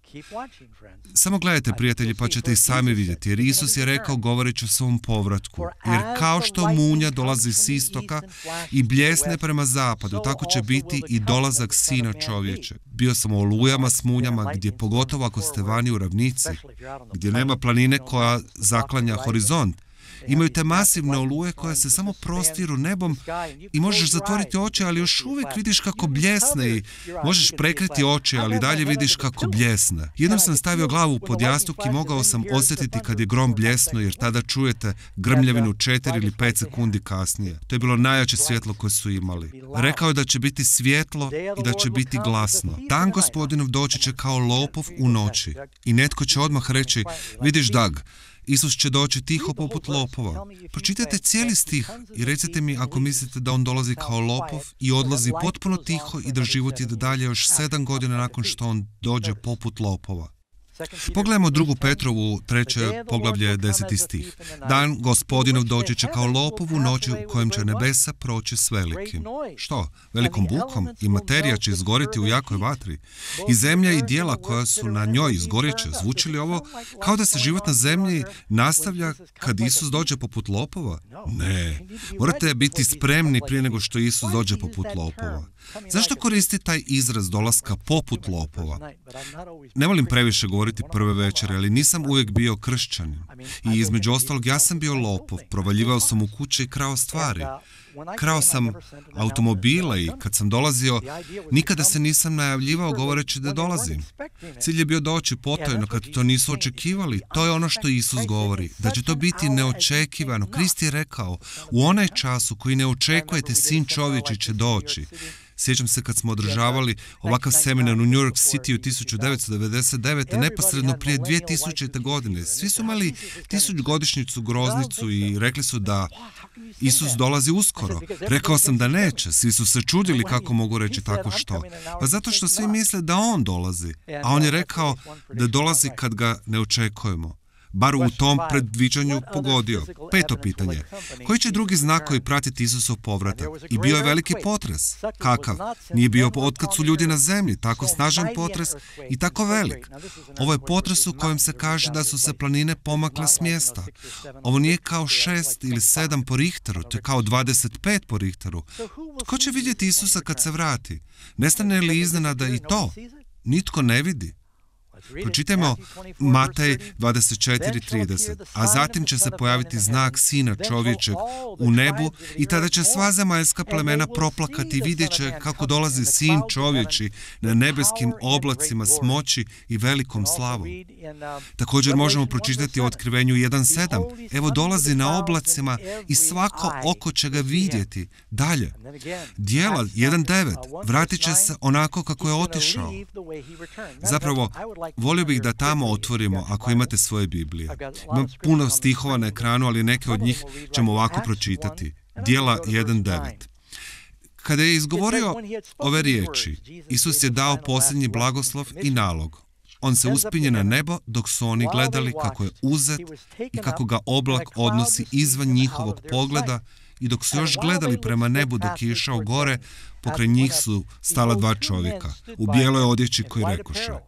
Samo gledajte, prijatelji, pa ćete i sami vidjeti, jer Isus je rekao govoreći o svom povratku, jer kao što munja dolazi s istoka i bljesne prema zapadu, tako će biti i dolazak Sina čovječe. Bio sam u olujama s munjama, gdje pogotovo ako ste vani u ravnici, gdje nema planine koja zaklanja horizont, Imaju te masivne oluje koje se samo prostiru nebom i možeš zatvoriti oči, ali još uvijek vidiš kako bljesne i možeš prekriti oči, ali dalje vidiš kako bljesne. Jednom sam stavio glavu pod jastuk i mogao sam osjetiti kad je grom bljesno, jer tada čujete grmljevinu četiri ili pet sekundi kasnije. To je bilo najjače svjetlo koje su imali. Rekao je da će biti svjetlo i da će biti glasno. Dan gospodinov doći će kao lopov u noći. I netko će odmah reći, vidiš Dag, Isus će doći tiho poput lopova. Pročitajte cijeli stih i recite mi ako mislite da on dolazi kao lopov i odlazi potpuno tiho i da život ide dalje još sedam godina nakon što on dođe poput lopova. Pogledajmo drugu Petrovu, treće poglavlje, deseti stih. Dan gospodinov doći će kao lopov u noći u kojem će nebesa proći s velikim. Što? Velikom bukom i materija će izgoriti u jakoj vatri. I zemlja i dijela koja su na njoj izgorjeće. Zvuči ovo kao da se život na zemlji nastavlja kad Isus dođe poput lopova? Ne. Morate biti spremni prije nego što Isus dođe poput lopova. Zašto koristi taj izraz dolaska poput lopova? Ne volim previše govoriti prve večere, ali nisam uvijek bio kršćanin. I između ostalog, ja sam bio lopov, provaljivao sam u kuće i krao stvari. Krao sam automobila i kad sam dolazio, nikada se nisam najavljivao govoreći da dolazim. Cilj je bio doći potojno kad to nisu očekivali. To je ono što Isus govori, da će to biti neočekivano. Krist je rekao, u onaj času koji ne očekujete, sin čovječi će doći. Sjećam se kad smo održavali ovakav seminar u New York City u 1999. neposredno prije 2000. godine. Svi su imali tisućgodišnjicu groznicu i rekli su da Isus dolazi uskoro. Rekao sam da neće. Svi su se čudili kako mogu reći tako što. Pa zato što svi misle da on dolazi. A on je rekao da dolazi kad ga ne očekujemo bar u tom predviđanju pogodio. Peto pitanje. Koji će drugi znakovi pratiti Isusov povratak? I bio je veliki potres. Kakav? Nije bio otkad su ljudi na zemlji, tako snažan potres i tako velik. Ovo je potres u kojem se kaže da su se planine pomakle s mjesta. Ovo nije kao šest ili sedam po Richteru, to je kao 25 po Richteru. Tko će vidjeti Isusa kad se vrati? Nestane li iznenada i to? Nitko ne vidi. Pročitajmo Matej 24.30. A zatim će se pojaviti znak Sina čovječeg u nebu i tada će sva zemaljska plemena proplakati i vidjet će kako dolazi Sin čovječi na nebeskim oblacima s moći i velikom slavom. Također možemo pročitati u otkrivenju 1.7. Evo dolazi na oblacima i svako oko će ga vidjeti. Dalje. Dijela 1.9. Vratit će se onako kako je otišao. Zapravo, Volio bih da tamo otvorimo ako imate svoje Biblije. Imam puno stihova na ekranu, ali neke od njih ćemo ovako pročitati. Dijela 1.9. Kada je izgovorio ove riječi, Isus je dao posljednji blagoslov i nalog. On se uspinje na nebo dok su oni gledali kako je uzet i kako ga oblak odnosi izvan njihovog pogleda i dok su još gledali prema nebu dok je išao gore, pokraj njih su stala dva čovjeka u bijeloj odjeći koji rekoše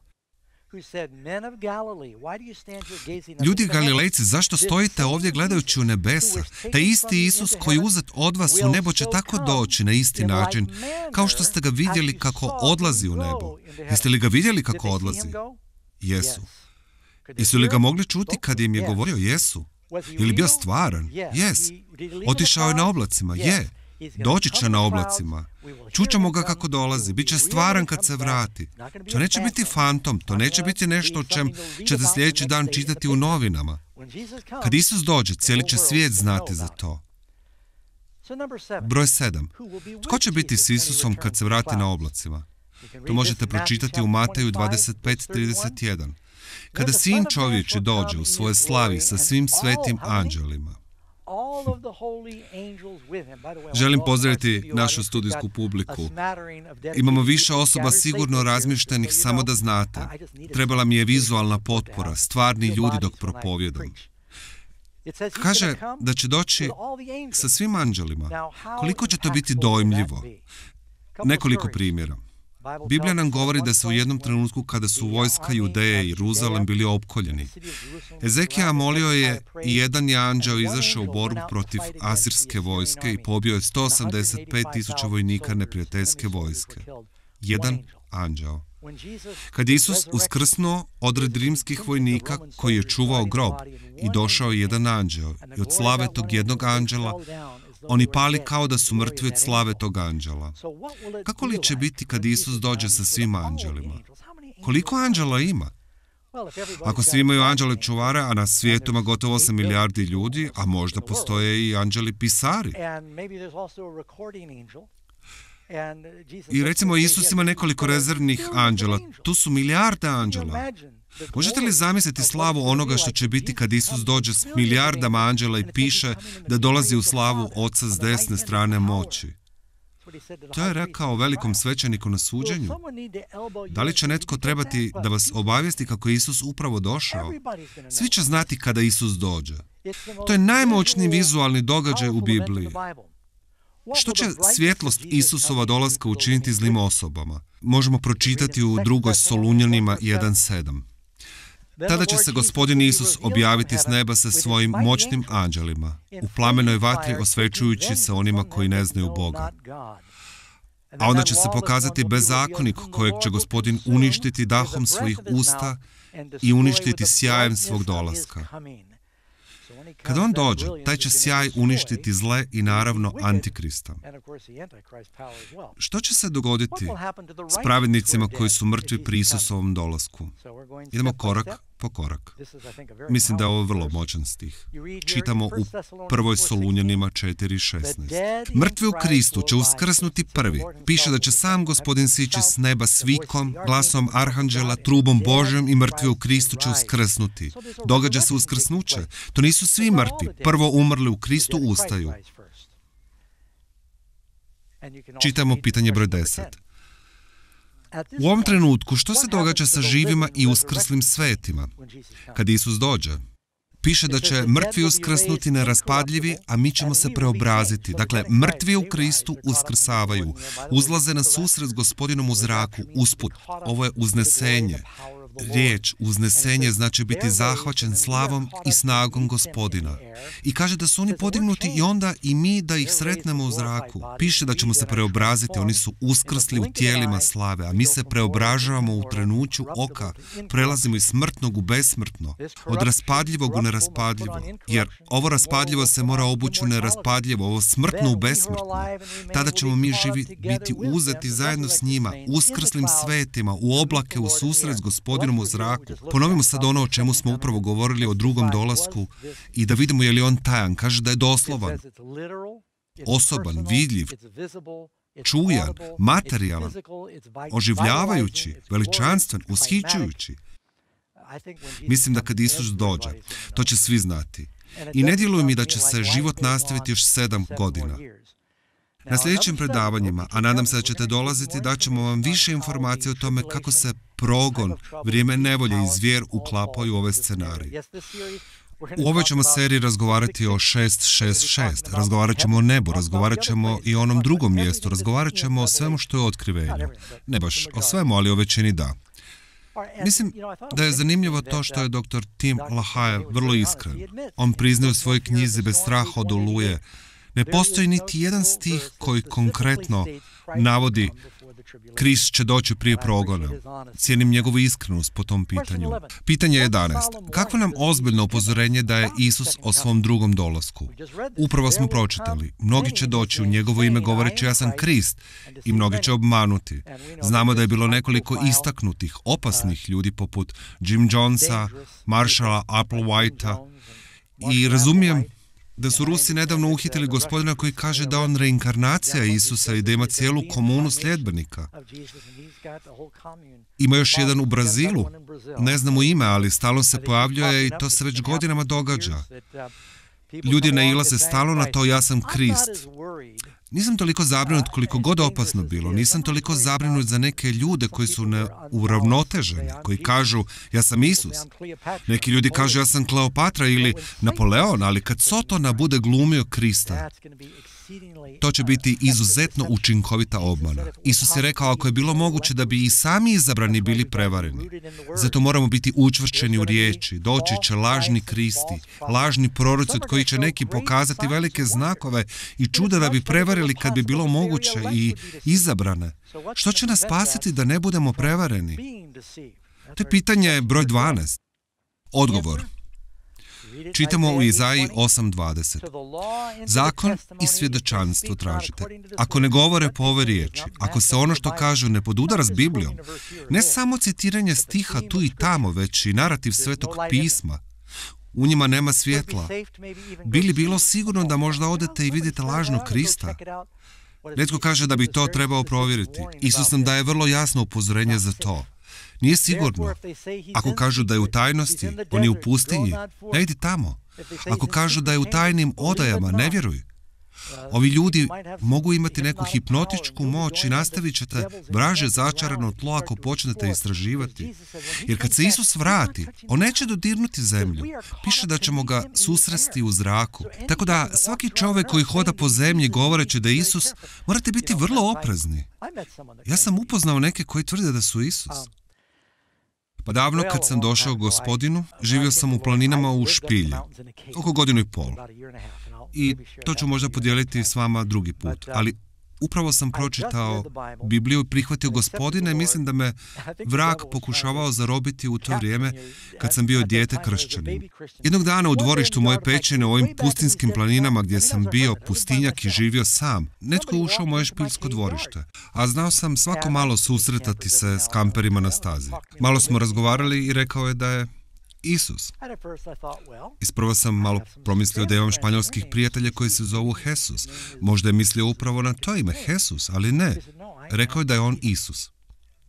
Ljudi Galilejci, zašto stojite ovdje gledajući u nebesa? Taj isti Isus koji uzet od vas u nebo će tako doći na isti način, kao što ste ga vidjeli kako odlazi u nebo. Jeste li ga vidjeli kako odlazi? Jesu. Jesu li ga mogli čuti kad im je govorio? Jesu. Je li bio stvaran? Jes. Otišao je na oblacima? Je. Doći će na oblacima. Čućemo ga kako dolazi. Biće stvaran kad se vrati. To neće biti fantom. To neće biti nešto o čem ćete sljedeći dan čitati u novinama. Kad Isus dođe, cijeli će svijet znati za to. Broj sedam. Tko će biti s Isusom kad se vrati na oblacima? To možete pročitati u Mateju 25.31. Kada sin čovječi dođe u svoje slavi sa svim svetim anđelima, Želim pozdraviti našu studijsku publiku. Imamo više osoba sigurno razmišljenih, samo da znate. Trebala mi je vizualna potpora, stvarni ljudi dok propovjedam. Kaže da će doći sa svim anđelima. Koliko će to biti dojmljivo? Nekoliko primjera. Biblija nam govori da se u jednom trenutku kada su vojska Judeje i Jeruzalem bili opkoljeni. Ezekija molio je i jedan je anđeo izašao u borbu protiv asirske vojske i pobio je 185 tisuća vojnika neprijateljske vojske. Jedan anđeo. Kad Isus uskrsnuo odred rimskih vojnika koji je čuvao grob i došao jedan anđeo i od slave tog jednog anđela oni pali kao da su mrtvi od slave tog anđela. Kako li će biti kad Isus dođe sa svim anđelima? Koliko anđela ima? Ako svi imaju anđele čuvare, a na svijetu ima gotovo 8 milijardi ljudi, a možda postoje i anđeli pisari. I recimo Isus ima nekoliko rezervnih anđela. Tu su milijarde anđela. Možete li zamisliti slavu onoga što će biti kad Isus dođe s milijardama anđela i piše da dolazi u slavu Oca s desne strane moći? To je rekao velikom svećeniku na suđenju. Da li će netko trebati da vas obavijesti kako je Isus upravo došao? Svi će znati kada Isus dođe. To je najmoćniji vizualni događaj u Bibliji. Što će svjetlost Isusova dolaska učiniti zlim osobama? Možemo pročitati u drugoj Solunjanima 1.7. Tada će se gospodin Isus objaviti s neba sa svojim moćnim anđelima, u plamenoj vatri osvećujući se onima koji ne znaju Boga. A onda će se pokazati bezakonik kojeg će gospodin uništiti dahom svojih usta i uništiti sjajem svog dolaska. Kad on dođe, taj će sjaj uništiti zle i naravno antikrista. Što će se dogoditi s pravednicima koji su mrtvi pri Isusovom dolasku? Idemo korak po korak. Mislim da je ovo vrlo moćan stih. Čitamo u prvoj Solunjanima 4.16. Mrtvi u Kristu će uskrsnuti prvi. Piše da će sam gospodin sići s neba svikom, glasom arhanđela, trubom Božjom i mrtvi u Kristu će uskrsnuti. Događa se uskrsnuće. To nisu svi mrtvi. Prvo umrli u Kristu ustaju. Čitamo pitanje broj 10. U ovom trenutku što se događa sa živima i uskrslim svetima? Kad Isus dođe, piše da će mrtvi uskrsnuti neraspadljivi, a mi ćemo se preobraziti. Dakle, mrtvi u Kristu uskrsavaju, uzlaze na susret s gospodinom u zraku, usput. Ovo je uznesenje. Riječ uznesenje znači biti zahvaćen slavom i snagom gospodina. I kaže da su oni podignuti i onda i mi da ih sretnemo u zraku. Piše da ćemo se preobraziti, oni su uskrsli u tijelima slave, a mi se preobražavamo u trenuću oka, prelazimo iz smrtnog u besmrtno, od raspadljivog u neraspadljivo. Jer ovo raspadljivo se mora obući u neraspadljivo, ovo smrtno u besmrtno. Tada ćemo mi živi biti uzeti zajedno s njima, uskrslim svetima, u oblake, u susret s gospodinom u zraku. Ponovimo sad ono o čemu smo upravo govorili o drugom dolasku i da vidimo je li on tajan. Kaže da je doslovan, osoban, vidljiv, čujan, materijalan, oživljavajući, veličanstven, ushićujući. Mislim da kad Isus dođe, to će svi znati. I ne djeluje mi da će se život nastaviti još sedam godina. Na sljedećim predavanjima, a nadam se da ćete dolaziti, daćemo vam više informacije o tome kako se progon, vrijeme nevolje i zvijer uklapaju u ove scenarije. U ovoj ćemo seriji razgovarati o 666, razgovarat ćemo o nebu, razgovarat ćemo i o onom drugom mjestu, razgovarat ćemo o svemu što je otkrivenje. Ne baš o svemu, ali o većini da. Mislim da je zanimljivo to što je dr. Tim LaHaye vrlo iskren. On priznaje u svojoj knjizi bez straha od oluje ne postoji niti jedan stih koji konkretno navodi Krist će doći prije progona. Cijenim njegovu iskrenost po tom pitanju. Pitanje 11. Kakvo nam ozbiljno upozorenje da je Isus o svom drugom dolasku? Upravo smo pročitali. Mnogi će doći u njegovo ime govoreći ja sam Krist i mnogi će obmanuti. Znamo da je bilo nekoliko istaknutih, opasnih ljudi poput Jim Jonesa, Marshalla Applewhite-a i razumijem da su Rusi nedavno uhitili gospodina koji kaže da on reinkarnacija Isusa i da ima cijelu komunu sljedbenika. Ima još jedan u Brazilu, ne znam u ime, ali stalno se pojavljuje i to se već godinama događa. Ljudi nailaze stalno na to ja sam Krist. Nisam toliko zabrinut koliko god opasno bilo. Nisam toliko zabrinut za neke ljude koji su uravnoteženi, koji kažu ja sam Isus. Neki ljudi kažu ja sam Kleopatra ili Napoleon, ali kad Sotona bude glumio Krista, To će biti izuzetno učinkovita obmana. Isus je rekao ako je bilo moguće da bi i sami izabrani bili prevareni. Zato moramo biti učvršćeni u riječi. Doći će lažni kristi, lažni proroci od kojih će neki pokazati velike znakove i čuda da bi prevarili kad bi bilo moguće i izabrane. Što će nas spasiti da ne budemo prevareni? To je pitanje broj 12. Odgovor. Čitamo u Izaji 8.20. Zakon i svjedočanstvo tražite. Ako ne govore po ove riječi, ako se ono što kažu ne podudara s Biblijom, ne samo citiranje stiha tu i tamo, već i narativ svetog pisma, u njima nema svjetla. Bili bilo sigurno da možda odete i vidite lažnog Krista? Netko kaže da bi to trebao provjeriti. Isus nam daje vrlo jasno upozorenje za to. Nije sigurno. Ako kažu da je u tajnosti, on je u pustinji, ne idi tamo. Ako kažu da je u tajnim odajama, ne vjeruj. Ovi ljudi mogu imati neku hipnotičku moć i nastavit ćete vraže začarano tlo ako počnete istraživati. Jer kad se Isus vrati, on neće dodirnuti zemlju. Piše da ćemo ga susresti u zraku. Tako da svaki čovjek koji hoda po zemlji govoreći da je Isus, morate biti vrlo oprezni. Ja sam upoznao neke koji tvrde da su Isus. Pa davno kad sam došao gospodinu, živio sam u planinama u Špilji, oko godinu i pol. I to ću možda podijeliti s vama drugi put, ali upravo sam pročitao Bibliju i prihvatio gospodine mislim da me vrak pokušavao zarobiti u to vrijeme kad sam bio dijete kršćanin. Jednog dana u dvorištu moje pećine u ovim pustinskim planinama gdje sam bio pustinjak i živio sam, netko je ušao u moje špiljsko dvorište, a znao sam svako malo susretati se s kamperima na stazi. Malo smo razgovarali i rekao je da je Isus. Isprvo sam malo promislio da imam španjolskih prijatelja koji se zovu Jesus. Možda je mislio upravo na to ime, Jesus, ali ne. Rekao je da je on Isus.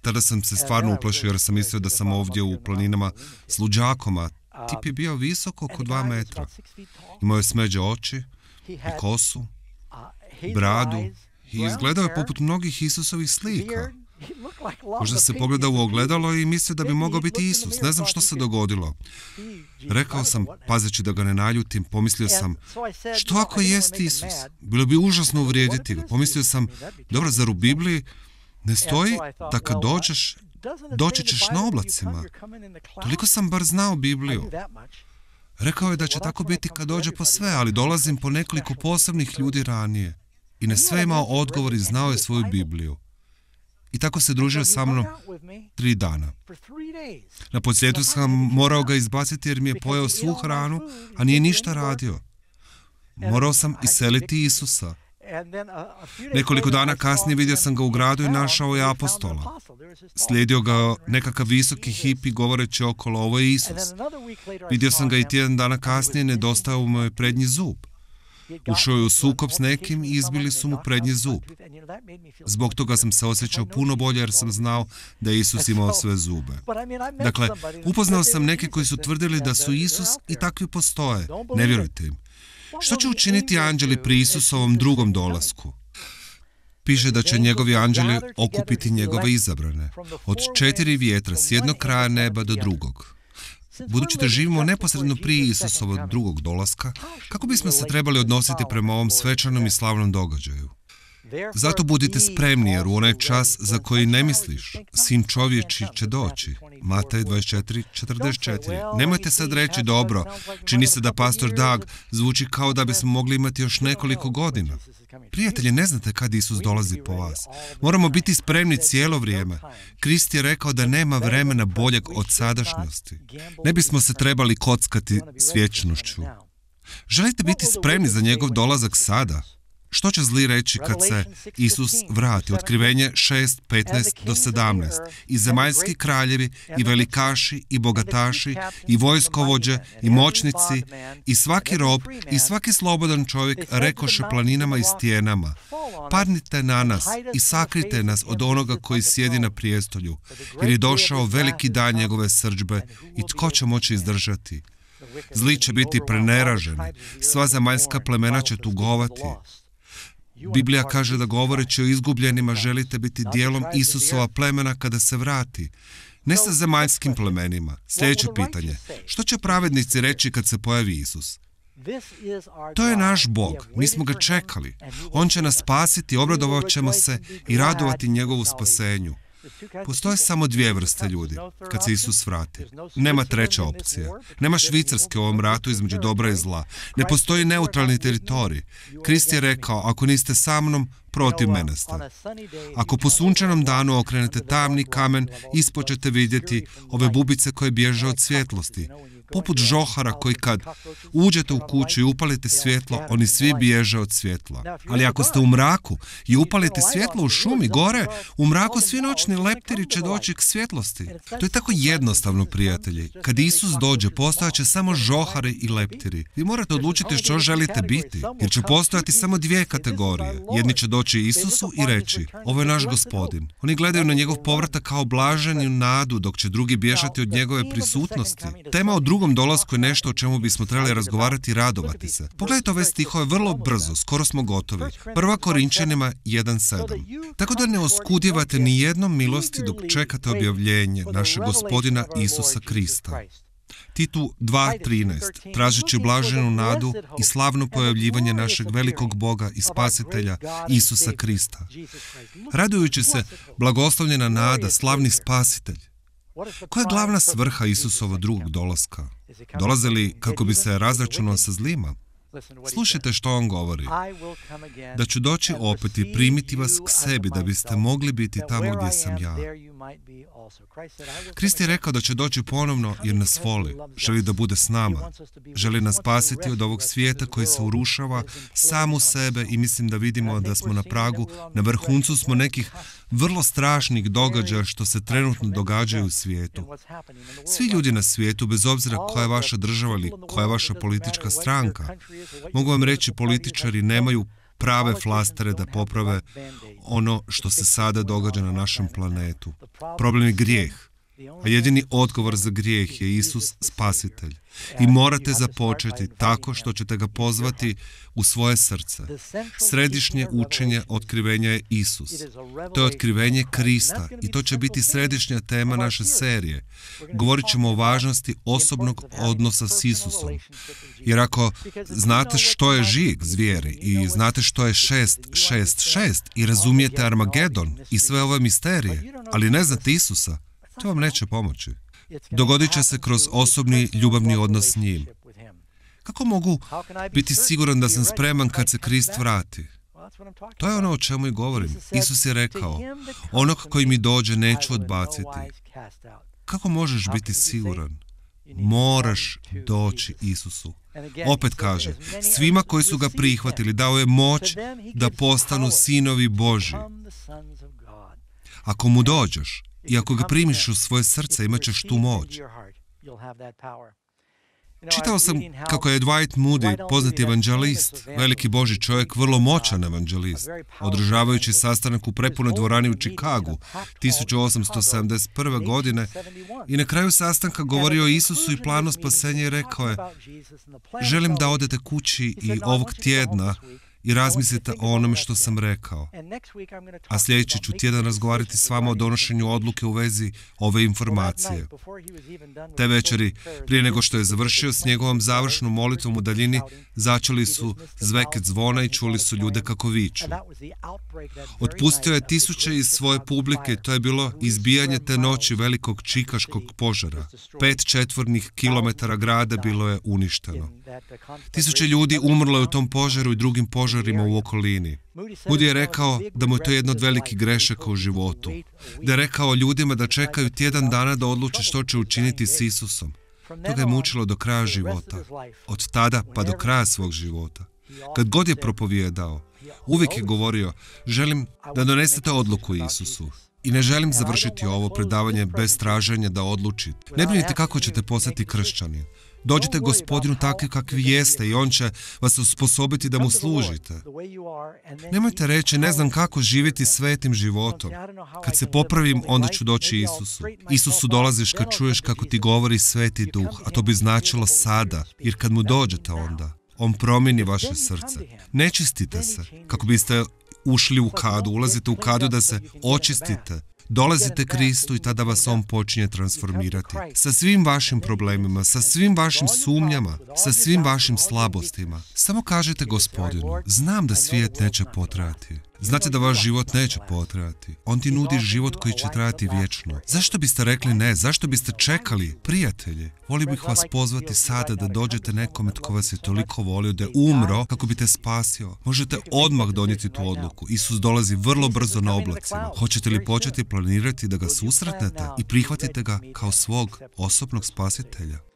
Tada sam se stvarno uplašio jer sam mislio da sam ovdje u planinama s luđakom, a tip je bio visok oko dva metra. Imao je smeđe oči i kosu, bradu i izgledao je poput mnogih Isusovih slika. Možda se pogleda u ogledalo i mislio da bi mogao biti Isus. Ne znam što se dogodilo. Rekao sam, pazeći da ga ne naljutim, pomislio sam, što ako jest Isus? Bilo bi užasno uvrijediti ga. Pomislio sam, dobro, zar u Bibliji ne stoji da kad dođeš, doći ćeš na oblacima? Toliko sam bar znao Bibliju. Rekao je da će tako biti kad dođe po sve, ali dolazim po nekoliko posebnih ljudi ranije. I na sve imao odgovor i znao je svoju Bibliju. I tako se družio sa mnom tri dana. Na podsjetu sam morao ga izbaciti jer mi je pojao svu hranu, a nije ništa radio. Morao sam iseliti Isusa. Nekoliko dana kasnije vidio sam ga u gradu i našao je apostola. Slijedio ga nekakav visoki hipi govoreći okolo, ovo je Isus. Vidio sam ga i tjedan dana kasnije, nedostao mu je prednji zub. Ušao je u sukob s nekim i izbili su mu prednji zub. Zbog toga sam se osjećao puno bolje jer sam znao da je Isus imao sve zube. Dakle, upoznao sam neke koji su tvrdili da su Isus i takvi postoje. Ne vjerujte im. Što će učiniti anđeli pri Isusovom drugom dolasku? Piše da će njegovi anđeli okupiti njegove izabrane. Od četiri vjetra s jednog kraja neba do drugog. Budući da živimo neposredno prije Isusovog drugog dolaska, kako bismo se trebali odnositi prema ovom svečanom i slavnom događaju? Zato budite spremni jer u onaj čas za koji ne misliš, sin čovječi će doći. Matej 24.44 Nemojte sad reći dobro, čini se da pastor Dag zvuči kao da bismo mogli imati još nekoliko godina. Prijatelji, ne znate kad Isus dolazi po vas. Moramo biti spremni cijelo vrijeme. Krist je rekao da nema vremena boljeg od sadašnjosti. Ne bismo se trebali kockati s vječnošću. Želite biti spremni za njegov dolazak sada? Što će zli reći kad se Isus vrati? Otkrivenje 6, 15 do 17. I zemaljski kraljevi, i velikaši, i bogataši, i vojskovođe, i moćnici, i svaki rob, i svaki slobodan čovjek rekoše planinama i stijenama. Padnite na nas i sakrite nas od onoga koji sjedi na prijestolju, jer je došao veliki dan njegove srđbe i tko će moći izdržati? Zli će biti preneraženi, sva zemaljska plemena će tugovati, Biblija kaže da govoreći o izgubljenima želite biti dijelom Isusova plemena kada se vrati. Ne sa zemaljskim plemenima. Sljedeće pitanje. Što će pravednici reći kad se pojavi Isus? To je naš Bog. Mi smo ga čekali. On će nas spasiti, obradovat ćemo se i radovati njegovu spasenju. Postoje samo dvije vrste ljudi kad se Isus vrati. Nema treća opcija. Nema švicarske u ovom ratu između dobra i zla. Ne postoji neutralni teritorij. Krist je rekao, ako niste sa mnom, protiv mene ste. Ako po sunčanom danu okrenete tamni kamen, ispod ćete vidjeti ove bubice koje bježe od svjetlosti poput žohara koji kad uđete u kuću i upalite svjetlo, oni svi bježe od svjetla. Ali ako ste u mraku i upalite svjetlo u šumi gore, u mraku svi noćni leptiri će doći k svjetlosti. To je tako jednostavno, prijatelji. Kad Isus dođe, postojaće samo žohari i leptiri. Vi morate odlučiti što želite biti, jer će postojati samo dvije kategorije. Jedni će doći Isusu i reći, ovo je naš gospodin. Oni gledaju na njegov povratak kao blaženi nadu, dok će drugi bježati od njegove prisutnosti. Tema o drugom dolasku je nešto o čemu bismo trebali razgovarati i radovati se. Pogledajte ove stihove vrlo brzo, skoro smo gotovi. Prva Korinčanima 1.7. Tako da ne oskudjevate ni jednom milosti dok čekate objavljenje našeg gospodina Isusa Krista. Titu 2.13. Tražeći blaženu nadu i slavno pojavljivanje našeg velikog Boga i spasitelja Isusa Krista. Radujući se blagoslovljena nada, slavni spasitelj. Koja je glavna svrha Isusova drugog dolaska? Dolaze li kako bi se razračunao sa zlima? Slušajte što on govori. Da ću doći opet i primiti vas k sebi da biste mogli biti tamo gdje sam ja. Krist je rekao da će doći ponovno jer nas voli, želi da bude s nama, želi nas spasiti od ovog svijeta koji se urušava sam u sebe i mislim da vidimo da smo na pragu, na vrhuncu smo nekih vrlo strašnih događaja što se trenutno događaju u svijetu. Svi ljudi na svijetu, bez obzira koja je vaša država ili koja je vaša politička stranka, mogu vam reći političari nemaju prave flastere da poprave ono što se sada događa na našem planetu. Problem je grijeh. A jedini odgovor za grijeh je Isus spasitelj. I morate započeti tako što ćete ga pozvati u svoje srce. Središnje učenje otkrivenja je Isus. To je otkrivenje Krista i to će biti središnja tema naše serije. Govorit ćemo o važnosti osobnog odnosa s Isusom. Jer ako znate što je žig zvijeri i znate što je 666 i razumijete Armagedon i sve ove misterije, ali ne znate Isusa, to vam neće pomoći. Dogodit će se kroz osobni ljubavni odnos s njim. Kako mogu biti siguran da sam spreman kad se Krist vrati? To je ono o čemu i govorim. Isus je rekao, onog koji mi dođe neću odbaciti. Kako možeš biti siguran? Moraš doći Isusu. Opet kaže, svima koji su ga prihvatili dao je moć da postanu sinovi Boži. Ako mu dođeš, i ako ga primiš u svoje srce, imat ćeš tu moć. Čitao sam kako je Dwight Moody, poznati evanđelist, veliki boži čovjek, vrlo moćan evanđelist, održavajući sastanak u prepunoj dvorani u Čikagu 1871. godine i na kraju sastanka govorio o Isusu i planu spasenja i rekao je želim da odete kući i ovog tjedna i razmislite o onome što sam rekao. A sljedeći ću tjedan razgovarati s vama o donošenju odluke u vezi ove informacije. Te večeri, prije nego što je završio s njegovom završnom molitvom u daljini, začeli su zveket zvona i čuli su ljude kako viču. Otpustio je tisuće iz svoje publike to je bilo izbijanje te noći velikog čikaškog požara. Pet četvornih kilometara grada bilo je uništeno. Tisuće ljudi umrlo je u tom požaru i drugim požarima u okolini. Moody je rekao da mu je to jedno od velikih grešaka u životu. Da je rekao ljudima da čekaju tjedan dana da odluče što će učiniti s Isusom. To ga je mučilo do kraja života. Od tada pa do kraja svog života. Kad god je propovijedao, uvijek je govorio, želim da donesete odluku Isusu. I ne želim završiti ovo predavanje bez traženja da odlučite. Ne brinite kako ćete postati kršćani. Dođite gospodinu takvi kakvi jeste i on će vas usposobiti da mu služite. Nemojte reći, ne znam kako živjeti svetim životom. Kad se popravim, onda ću doći Isusu. Isusu dolaziš kad čuješ kako ti govori sveti duh, a to bi značilo sada, jer kad mu dođete onda, on promijeni vaše srce. Nečistite se, kako biste ušli u kadu, ulazite u kadu da se očistite, Dolazite Kristu i tada vas On počinje transformirati. Sa svim vašim problemima, sa svim vašim sumnjama, sa svim vašim slabostima. Samo kažete gospodinu, znam da svijet neće potrajati. Znate da vaš život neće potrajati. On ti nudi život koji će trajati vječno. Zašto biste rekli ne? Zašto biste čekali? Prijatelji, volio bih vas pozvati sada da dođete nekome tko vas je toliko volio da je umro kako bi te spasio. Možete odmah donijeti tu odluku. Isus dolazi vrlo brzo na oblacima. Hoćete li početi planirati da ga susretnete i prihvatite ga kao svog osobnog spasitelja?